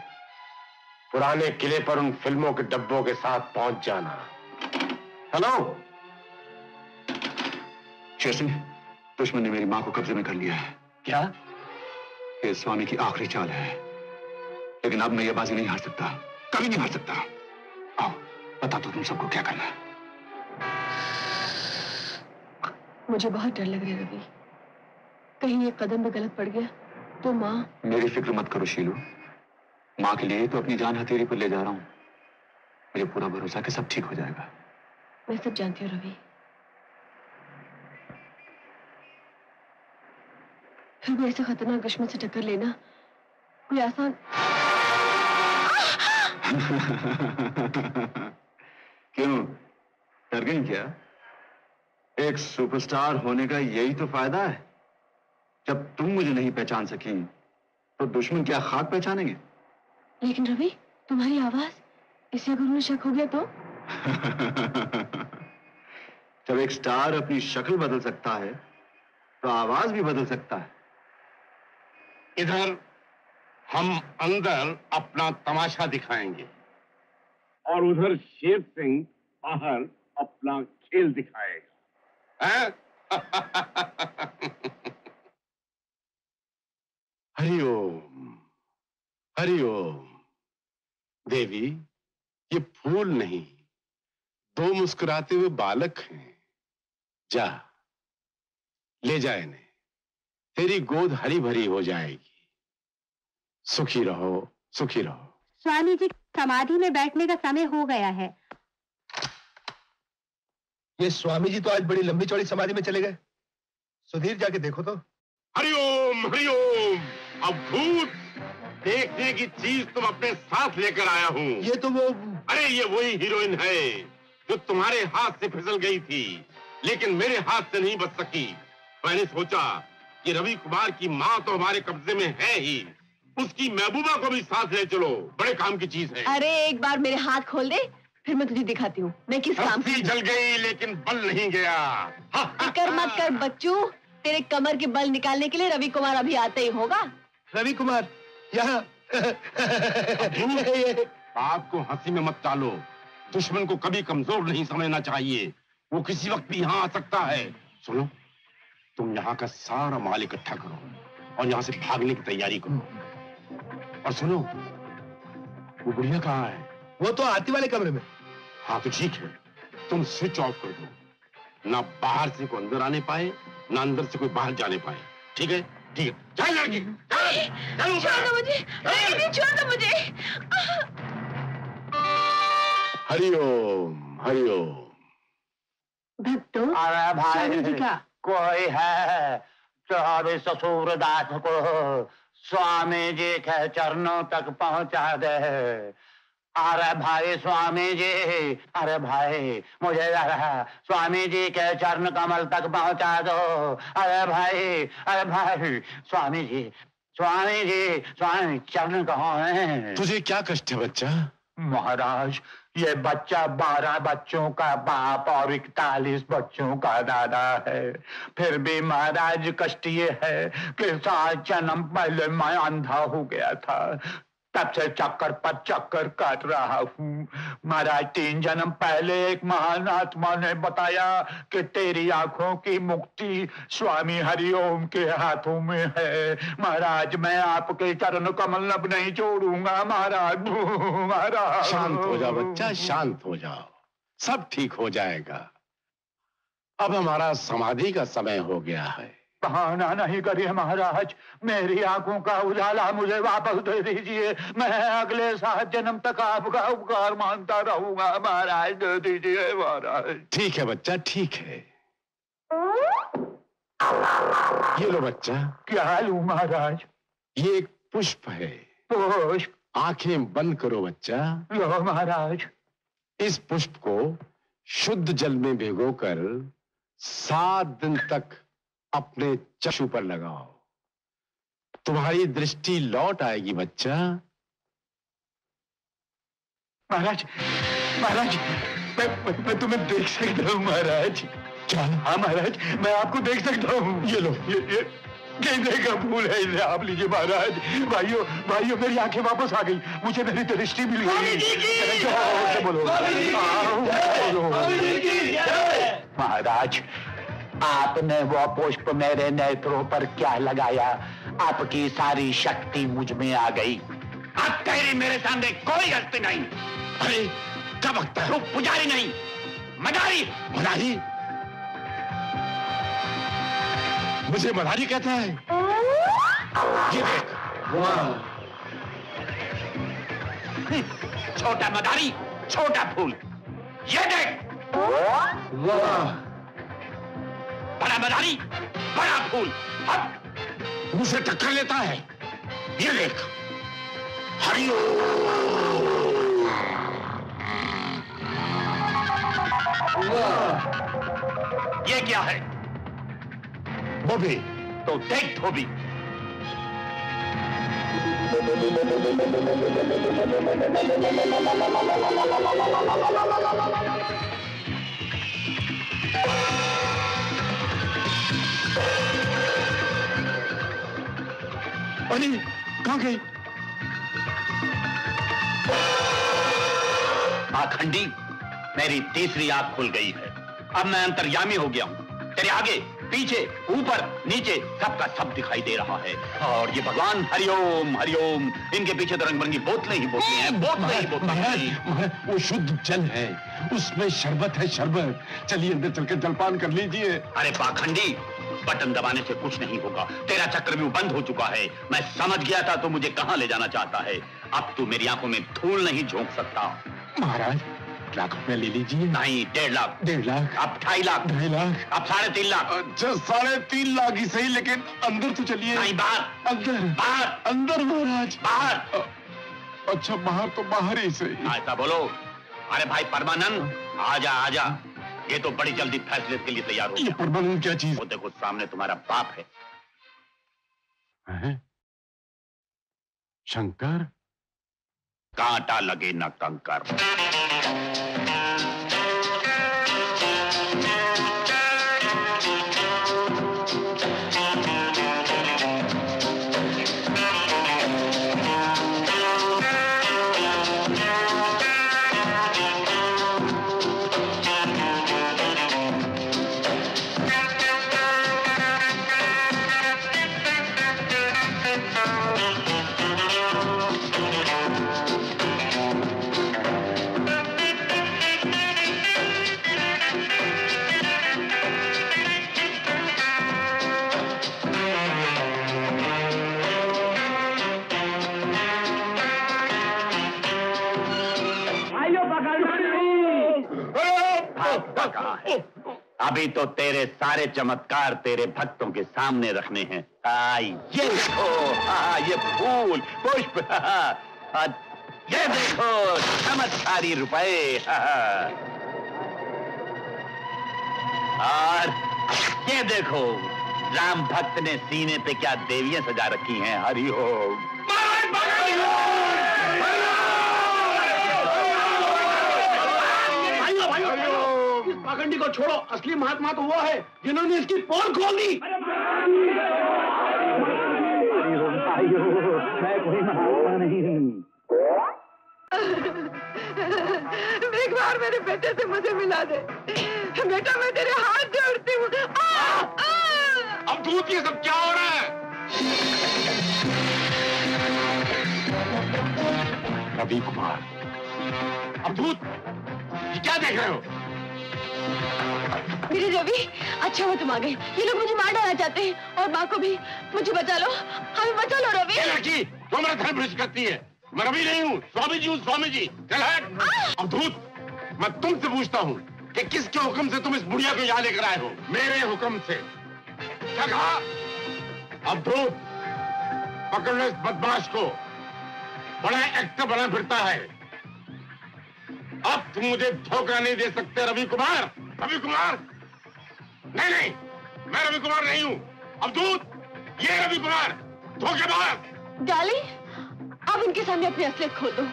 पुराने किले पर उन फ़िल्मों के डब्बों के साथ पहुँच जाना। हेलो? शेर सिंह दुश्मन ने मेरी माँ को कब्जे में कर लिया है। क्या? ये स्वामी की आखिरी चाल है। लेकिन अब मैं ये बाजी नहीं हार सकता। कभी नहीं हार सकता। आओ बता दो तुम सबको क्या करना है। मुझे बहुत डर लग रहा है रवि। कहीं एक कदम भी गलत पड़ गया। तो माँ? मेरी फ़िक्र मत करो शीलू। माँ के लिए तो अपनी जान हथेली पर ले जा रहा हूँ। मुझे पूरा भरोसा कि सब ठीक हो जाएगा। मैं सब जानती हूँ रवि। फिर भी ऐसे खतरनाक दुश्मन से टक्कर लेना। कोई आसान [LAUGHS] क्यों? डर गई क्या? एक सुपरस्टार होने का यही तो फ़ायदा है। जब तुम मुझे नहीं पहचान सकी तो दुश्मन क्या खाक पहचानेंगे? लेकिन रवि तुम्हारी आवाज़ इसे अगर उन्हें शक हो गया तो? [LAUGHS] जब एक स्टार अपनी शक्ल बदल सकता है तो आवाज़ भी बदल सकता है। इधर हम अंदर अपना तमाशा दिखाएँगे और उधर शेर सिंह बाहर अपना खेल दिखाएगा। हैं? [LAUGHS] हरिओम हरिओम देवी, ये फूल नहीं, दो मुस्कुराते हुए बालक हैं। जा, ले जाए इन्हें। तेरी गोद हरी भरी हो जाएगी। सुखी रहो सुखी रहो। स्वामी जी समाधि में बैठने का समय हो गया है। ये स्वामी जी तो आज बड़ी लंबी चौड़ी समाधि में चले गए। सुधीर जाके देखो तो। हरिओम हरिओम। अब भूत देखने की चीज़ तुम अपने साथ लेकर आया हूँ। ये तो वो अरे ये वही हीरोइन है जो तुम्हारे हाथ से फिसल गई थी लेकिन मेरे हाथ से नहीं बच सकी। मैंने सोचा कि रवि कुमार की माँ तो हमारे कब्जे में है ही। उसकी महबूबा को भी साथ ले चलो। बड़े काम की चीज़ है। अरे एक बार मेरे हाथ खोल दे फिर मैं तुझे दिखाती हूँ। मैं किस काम रस्सी जल गई लेकिन बल नहीं गया। फिकर मत कर बच्चू। तेरे कमर के बल निकालने के लिए रवि कुमार अभी आते ही होगा। रवि कुमार यहाँ। बात को हँसी में मत टालो दुश्मन को कभी कमज़ोर नहीं समझना चाहिए। वो किसी वक्त भी यहाँ आ सकता है। सुनो। तुम यहाँ का सारा माल इकट्ठा करो और यहाँ से भागने की तैयारी करो। और सुनो वो बुढ़िया कहाँ है? वो तो आती वाले कमरे में। हाँ तो ठीक है। तुम स्विच ऑफ़ कर दो। ना बाहर से कोई अंदर आने पाए ना अंदर से कोई बाहर जाने पाए। ठीक है? ठीक है। चल लड़की। छोड़ दो मुझे। छोड़ दो मुझे। हरिओम हरिओम। भक्तों अरे भाई। जी का कोई है? जो ससुर दास को स्वामी जी के चरणों तक पहुँचा दे। अरे भाई स्वामी जी अरे भाई मुझे स्वामी जी के चरण कमल तक पहुँचा दो। अरे भाई अरे भाई स्वामी जी स्वामी जी स्वामी चरण कहाँ है? तुझे क्या कष्ट है बच्चा? महाराज ये बच्चा बारह बच्चों का बाप और इकतालीस बच्चों का दादा है। फिर भी महाराज कष्टीय है कि सात जन्म पहले मैं अंधा हो गया था। तब से चक्कर पर चक्कर काट रहा हूँ। महाराज, तीन जन्म पहले एक महान आत्मा ने बताया कि तेरी आँखों की मुक्ति स्वामी हरिओम के हाथों में है। महाराज, मैं आपके चरण कमल अब नहीं छोड़ूँगा महाराज महाराज। शांत हो जाओ बच्चा, शांत हो जाओ। सब ठीक हो जाएगा। अब हमारा समाधि का समय हो गया है। बहाना नहीं करिए महाराज। मेरी आँखों का उजाला मुझे वापस दे दीजिए। मैं अगले सात जन्म तक आपका उपकार मानता रहूँगा। महाराज दे दीजिए महाराज। ठीक है बच्चा ठीक है। ये लो बच्चा। क्या लू महाराज? ये एक पुष्प है। पुष्प? आँखें बंद करो बच्चा। लो महाराज। इस पुष्प को शुद्ध जल में भिगोकर सात दिन तक अपने चशु पर लगाओ। तुम्हारी दृष्टि लौट आएगी बच्चा। महाराज महाराज मैं, मैं, मैं तुम्हें देख सकता हूँ महाराज। हाँ महाराज मैं आपको देख सकता हूँ। ये लो। ये ये गेंदे का फूल है इसे आप लीजिए महाराज। भाइयों भाइयों मेरी आँखें वापस आ गई। मुझे मेरी दृष्टि मिल। गई बोलो। महाराज आपने वो पुष्प मेरे नेत्रों पर क्या लगाया? आपकी सारी शक्ति मुझमें आ गई। अब तेरी मेरे सामने कोई हस्ती नहीं। अरे क्या बकता तू पुजारी नहीं। मदारी। मदारी? मुझे मदारी कहता है। ये देख। छोटा मदारी छोटा फूल। ये देख। बड़ा मदारी, बड़ा फूल। मुझसे टक्कर लेता है। ये देख। हरिओ ये क्या है? धोबी। तो देख धोबी। अरे, कहाँ गई मेरी तीसरी आँख खुल गई है। अब मैं अंतर्यामी हो गया हूँ। तेरे आगे। पीछे ऊपर नीचे सबका सब दिखाई दे रहा है। और ये भगवान हरिओम हरिओम इनके पीछे तो रंग बिरंगी बोतलें ही बोतलें हैं बोतलें ही बोतलें हैं। वो शुद्ध जल है उसमें शरबत है शरबत। चलिए अंदर चलकर जलपान कर लीजिए। अरे पाखंडी बटन दबाने से कुछ नहीं होगा। तेरा चक्र चक्रव्यूह बंद हो चुका है। मैं समझ गया था तो मुझे कहाँ ले जाना चाहता है। अब तू मेरी आँखों में धूल नहीं झोंक सकता। महाराज लाख रुपया ले लीजिए। नहीं डेढ़ लाख। डेढ़ लाख। अब ढाई लाख। ढाई लाख। अब साढ़े तीन लाख। अच्छा साढ़े तीन लाख ही सही लेकिन अंदर तो चलिए। नहीं बाहर। अंदर। बाहर। अंदर महाराज। बाहर। अच्छा बाहर तो बाहर ही सही। ऐसा बोलो। अरे भाई परमानंद आजा आजा। ये तो बड़ी जल्दी फैसले के लिए तैयार हो ये परमानंद क्या चीज़? वो देखो सामने तुम्हारा बाप है। है? शंकर? कांटा लगे न कंकर। अभी तो तेरे सारे चमत्कार तेरे भक्तों के सामने रखने हैं। आ, ये देखो आ, ये फूल पुष्प ये देखो चमत्कारी रुपए और ये देखो राम भक्त ने सीने पे क्या देवियाँ सजा रखी हैं हरिओम भाइयों भाइयों इस पाखंडी को छोड़ो। असली महात्मा तो वो है जिन्होंने इसकी पोल खोल दी। मैं कोई महात्मा नहीं एक बार मेरे बेटे से मुझे मिला दे। बेटा मैं तेरे हाथ जोड़ती हूँ! अब दूध ये सब क्या हो रहा है? रवि कुमार। अवधूत ये क्या देख रहे हो? मेरे रवि अच्छा हुआ तुम आ गए ये लोग मुझे मार डालना चाहते हैं। और माँ को भी। मुझे बचा लो। हमें बचा लो रवि। लड़की जो मेरा धर्म करती है। मैं रवि नहीं हूँ। स्वामी जी हूँ स्वामी जी चल हट। अवधूत मैं तुमसे पूछता हूँ कि किसके हुक्म से तुम इस बुढ़िया को यहाँ लेकर आए हो? मेरे हुक्म से। अवधूत पकड़ लो इस बदमाश को। बड़ा एक्टर बना फिरता है। अब तुम मुझे धोखा नहीं दे सकते रवि कुमार रवि कुमार नहीं नहीं मैं रवि कुमार नहीं हूँ। अब अवधूत ये रवि कुमार धोखेबाज। डार्लिंग अब इनके सामने अपनी असलियत खो दो।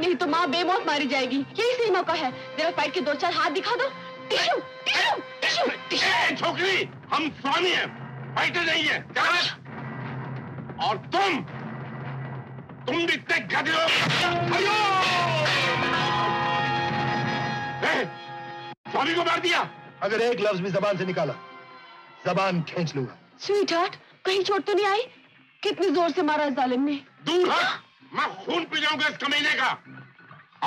नहीं तो माँ बेमौत मारी जाएगी। यही सही मौका है। जरा फाइट के दो चार हाथ दिखा दो। टिशू टिशू टिशू टिशू छोकरी हम स्वामी हैं। फाइटर नहीं है? और तुम तुम भी इतने गधे हो। स्वामी को मार दिया। अगर एक लफ्ज भी जबान से निकाला जबान खींच लूँगा। स्वीट हार्ट कहीं चोट तो नहीं आई? कितनी ज़ोर से मारा इस जालिम ने? दूर हट मैं खून पी जाऊँगा इस कमीने का।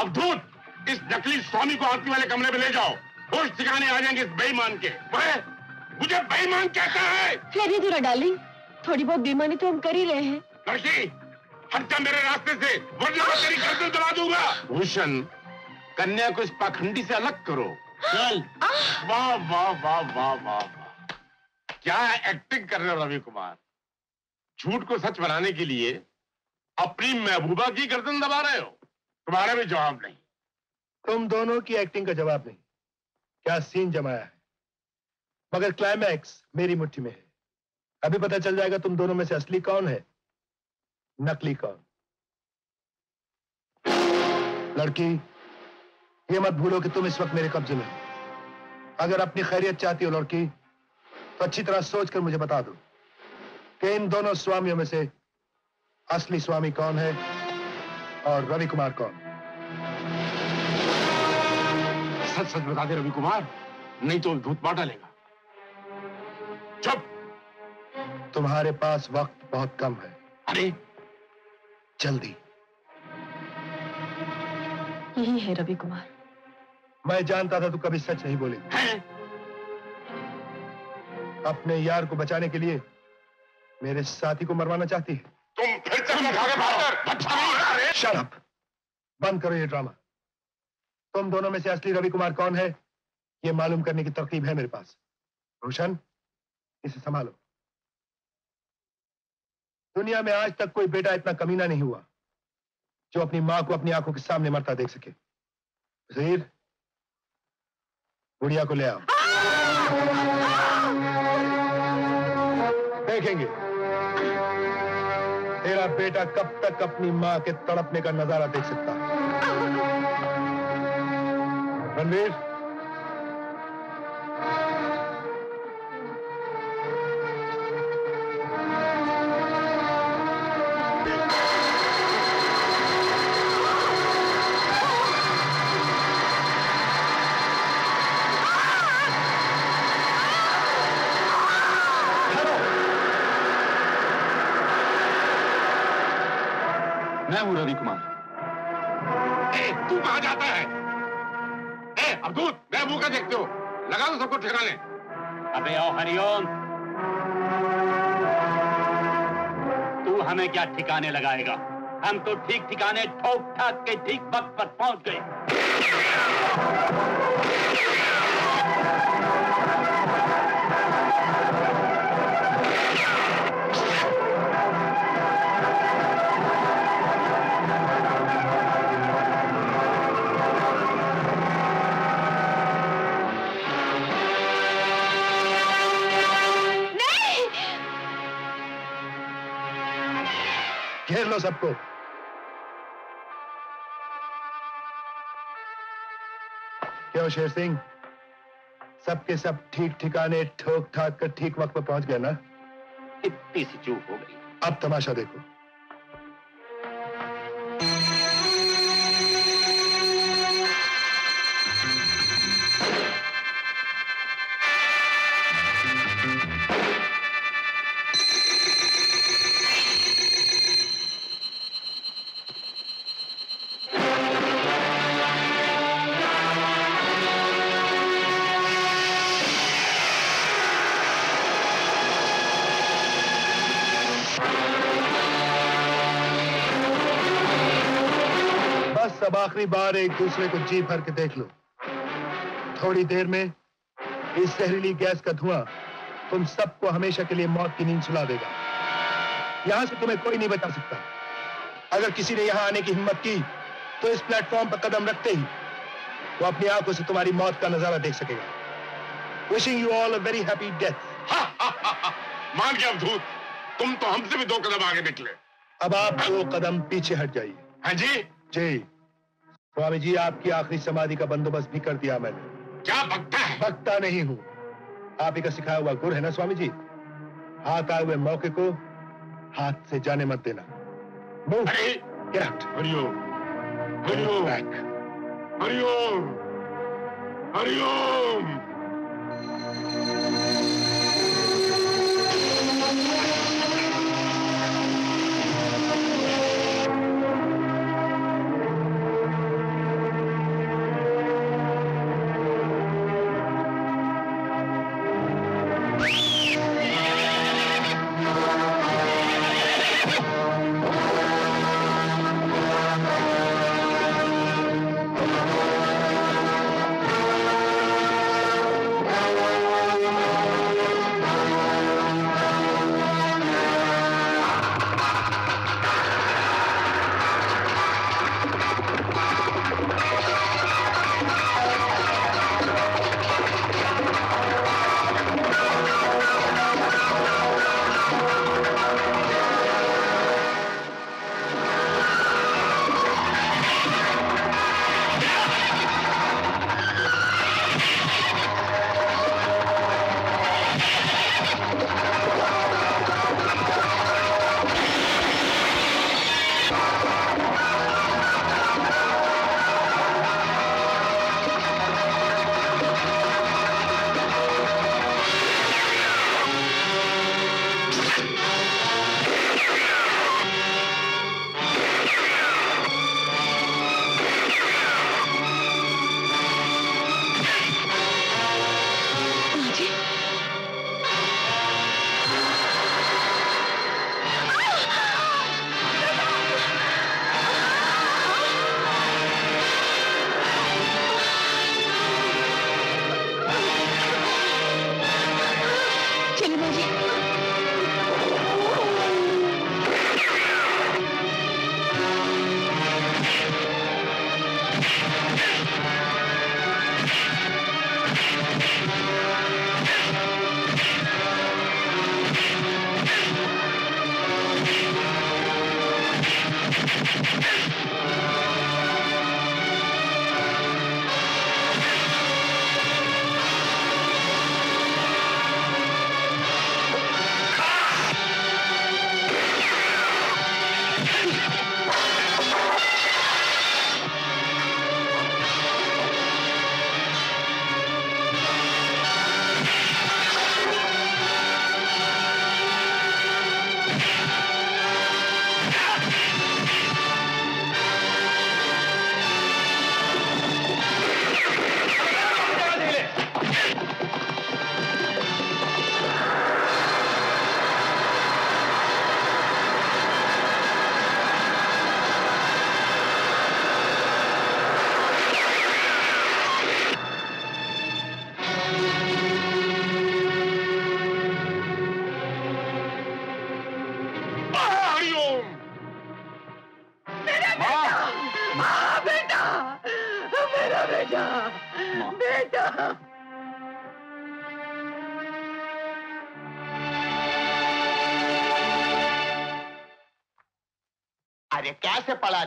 अवधूत इस नकली स्वामी को हाथी वाले कमरे में ले जाओ। होश ठिकाने आ जाएँगे इस बेईमान के। वह मुझे बेईमान कहता है। फिर खैर दूरा डार्लिंग थोड़ी बहुत बेईमानी तो हम कर ही रहे हैं। लड़की हट जा मेरे रास्ते से वरना मैं तेरी गर्दन दबा दूँगा। भूषण कन्या को इस पाखंडी से अलग करो। चल। वाह वाह वाह वाह वाह वाह। क्या एक्टिंग कर रहे हो रवि कुमार झूठ को सच बनाने के लिए अपनी महबूबा की गर्दन दबा रहे हो? तुम्हारा भी जवाब नहीं। तुम दोनों की एक्टिंग का जवाब नहीं। क्या सीन जमाया है? मगर क्लाइमैक्स मेरी मुट्ठी में है। अभी पता चल जाएगा तुम दोनों में से असली कौन है नकली कौन। लड़की ये मत भूलो कि तुम इस वक्त मेरे कब्जे में हो। अगर अपनी खैरियत चाहती हो लड़की तो अच्छी तरह सोच कर मुझे बता दो कि इन दोनों स्वामियों में से असली स्वामी कौन है और रवि कुमार कौन? सच सच बता दे रवि कुमार नहीं तो भूत मार डालेगा चुप! तुम्हारे पास वक्त बहुत कम है। अरे! जल्दी। यही है रवि कुमार मैं जानता था तू कभी सच नहीं बोलेगी अपने यार को बचाने के लिए मेरे साथी को मरवाना चाहती है। तुम फिर Shut up! बंद करो ये ड्रामा तुम दोनों में से असली रवि कुमार कौन है ये मालूम करने की तरकीब है मेरे पास। रोशन इसे संभालो। दुनिया में आज तक कोई बेटा इतना कमीना नहीं हुआ जो अपनी माँ को अपनी आँखों के सामने मरता देख सके। जहीर बुढ़िया को ले आओ। देखेंगे। तेरा बेटा कब तक अपनी माँ के तड़पने का नज़ारा देख सकता? [LAUGHS] रणवीर हूँ रवि कुमार तू कहाँ जाता है? ए, अवधूत मैं मुँह का देखते हो। लगा दो सबको ठिकाने। अबे ओ हरिओम। तू हमें क्या ठिकाने लगाएगा? हम तो ठीक ठिकाने ठोक ठाक के ठीक वक्त पर पहुँच गए। लो सबको। क्यों शेर सिंह? सबके सब ठीक ठिकाने ठोक ठाक कर ठीक वक्त पर पहुँच गए ना? इतनी सी चूक हो गई। अब तमाशा देखो। बार एक दूसरे को जी भर के देख लो। थोड़ी देर में इस जहरीली गैस का धुआँ तुम सबको हमेशा के लिए मौत की नींद सुला देगा। यहाँ से तुम्हें कोई नहीं बचा सकता। अगर किसी ने यहाँ आने की हिम्मत की तो इस प्लेटफॉर्म पर कदम रखते ही वो अपनी आँखों से तुम्हारी मौत का नज़ारा देख सकेगा। Wishing you all a very happy death मान गया अवधूत तुम तो हमसे भी दो कदम आगे निकले। अब आप दो कदम पीछे हट जाइए। हाँ जी? जी। स्वामी जी आपकी आखिरी समाधि का बंदोबस्त भी कर दिया मैंने। क्या बकता है? बकता नहीं हूँ। आप ही का सिखाया हुआ गुर है ना स्वामी जी? हाथ आए हुए मौके को हाथ से जाने मत देना। Move. Get out. Hariom Hariom Hariom Hariom.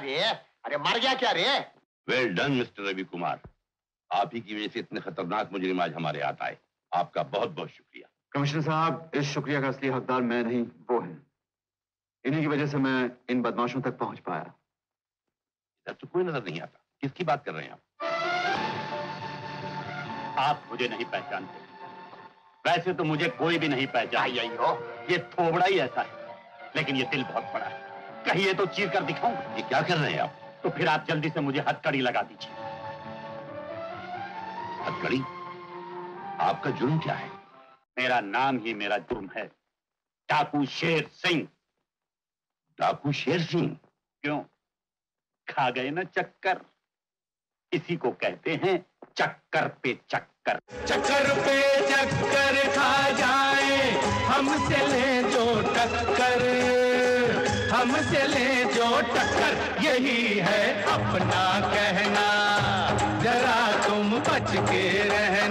रे अरे मर गया क्या रे? Well done mister Ravi Kumar आप ही की वजह से इतने खतरनाक मुजरिम आज हमारे हाथ आए। आपका बहुत बहुत शुक्रिया। कमिश्नर साहब इस शुक्रिया का असली हकदार मैं नहीं वो है। इन्हीं की वजह से मैं इन बदमाशों तक पहुँच पाया। इधर तो कोई नज़र नहीं आता। किसकी बात कर रहे हैं आप? आप मुझे नहीं पहचानते। वैसे तो मुझे कोई भी नहीं पहचान हो ये थोबड़ा ही ऐसा है। लेकिन ये दिल बहुत बड़ा है। कहिए तो चीर कर दिखाऊँ ये क्या कर रहे हैं आप? तो फिर आप जल्दी से मुझे हथकड़ी लगा दीजिए। हथकड़ी? आपका जुर्म क्या है? मेरा नाम ही मेरा जुर्म है। डाकू शेर सिंह। डाकू शेर सिंह? क्यों? खा गए ना चक्कर। इसी को कहते हैं चक्कर पे चक्कर। चक्कर पे चक्कर खा जाए हमसे ले जो टक्कर। हम से ले जो टक्कर यही है अपना कहना। जरा तुम बच के रहना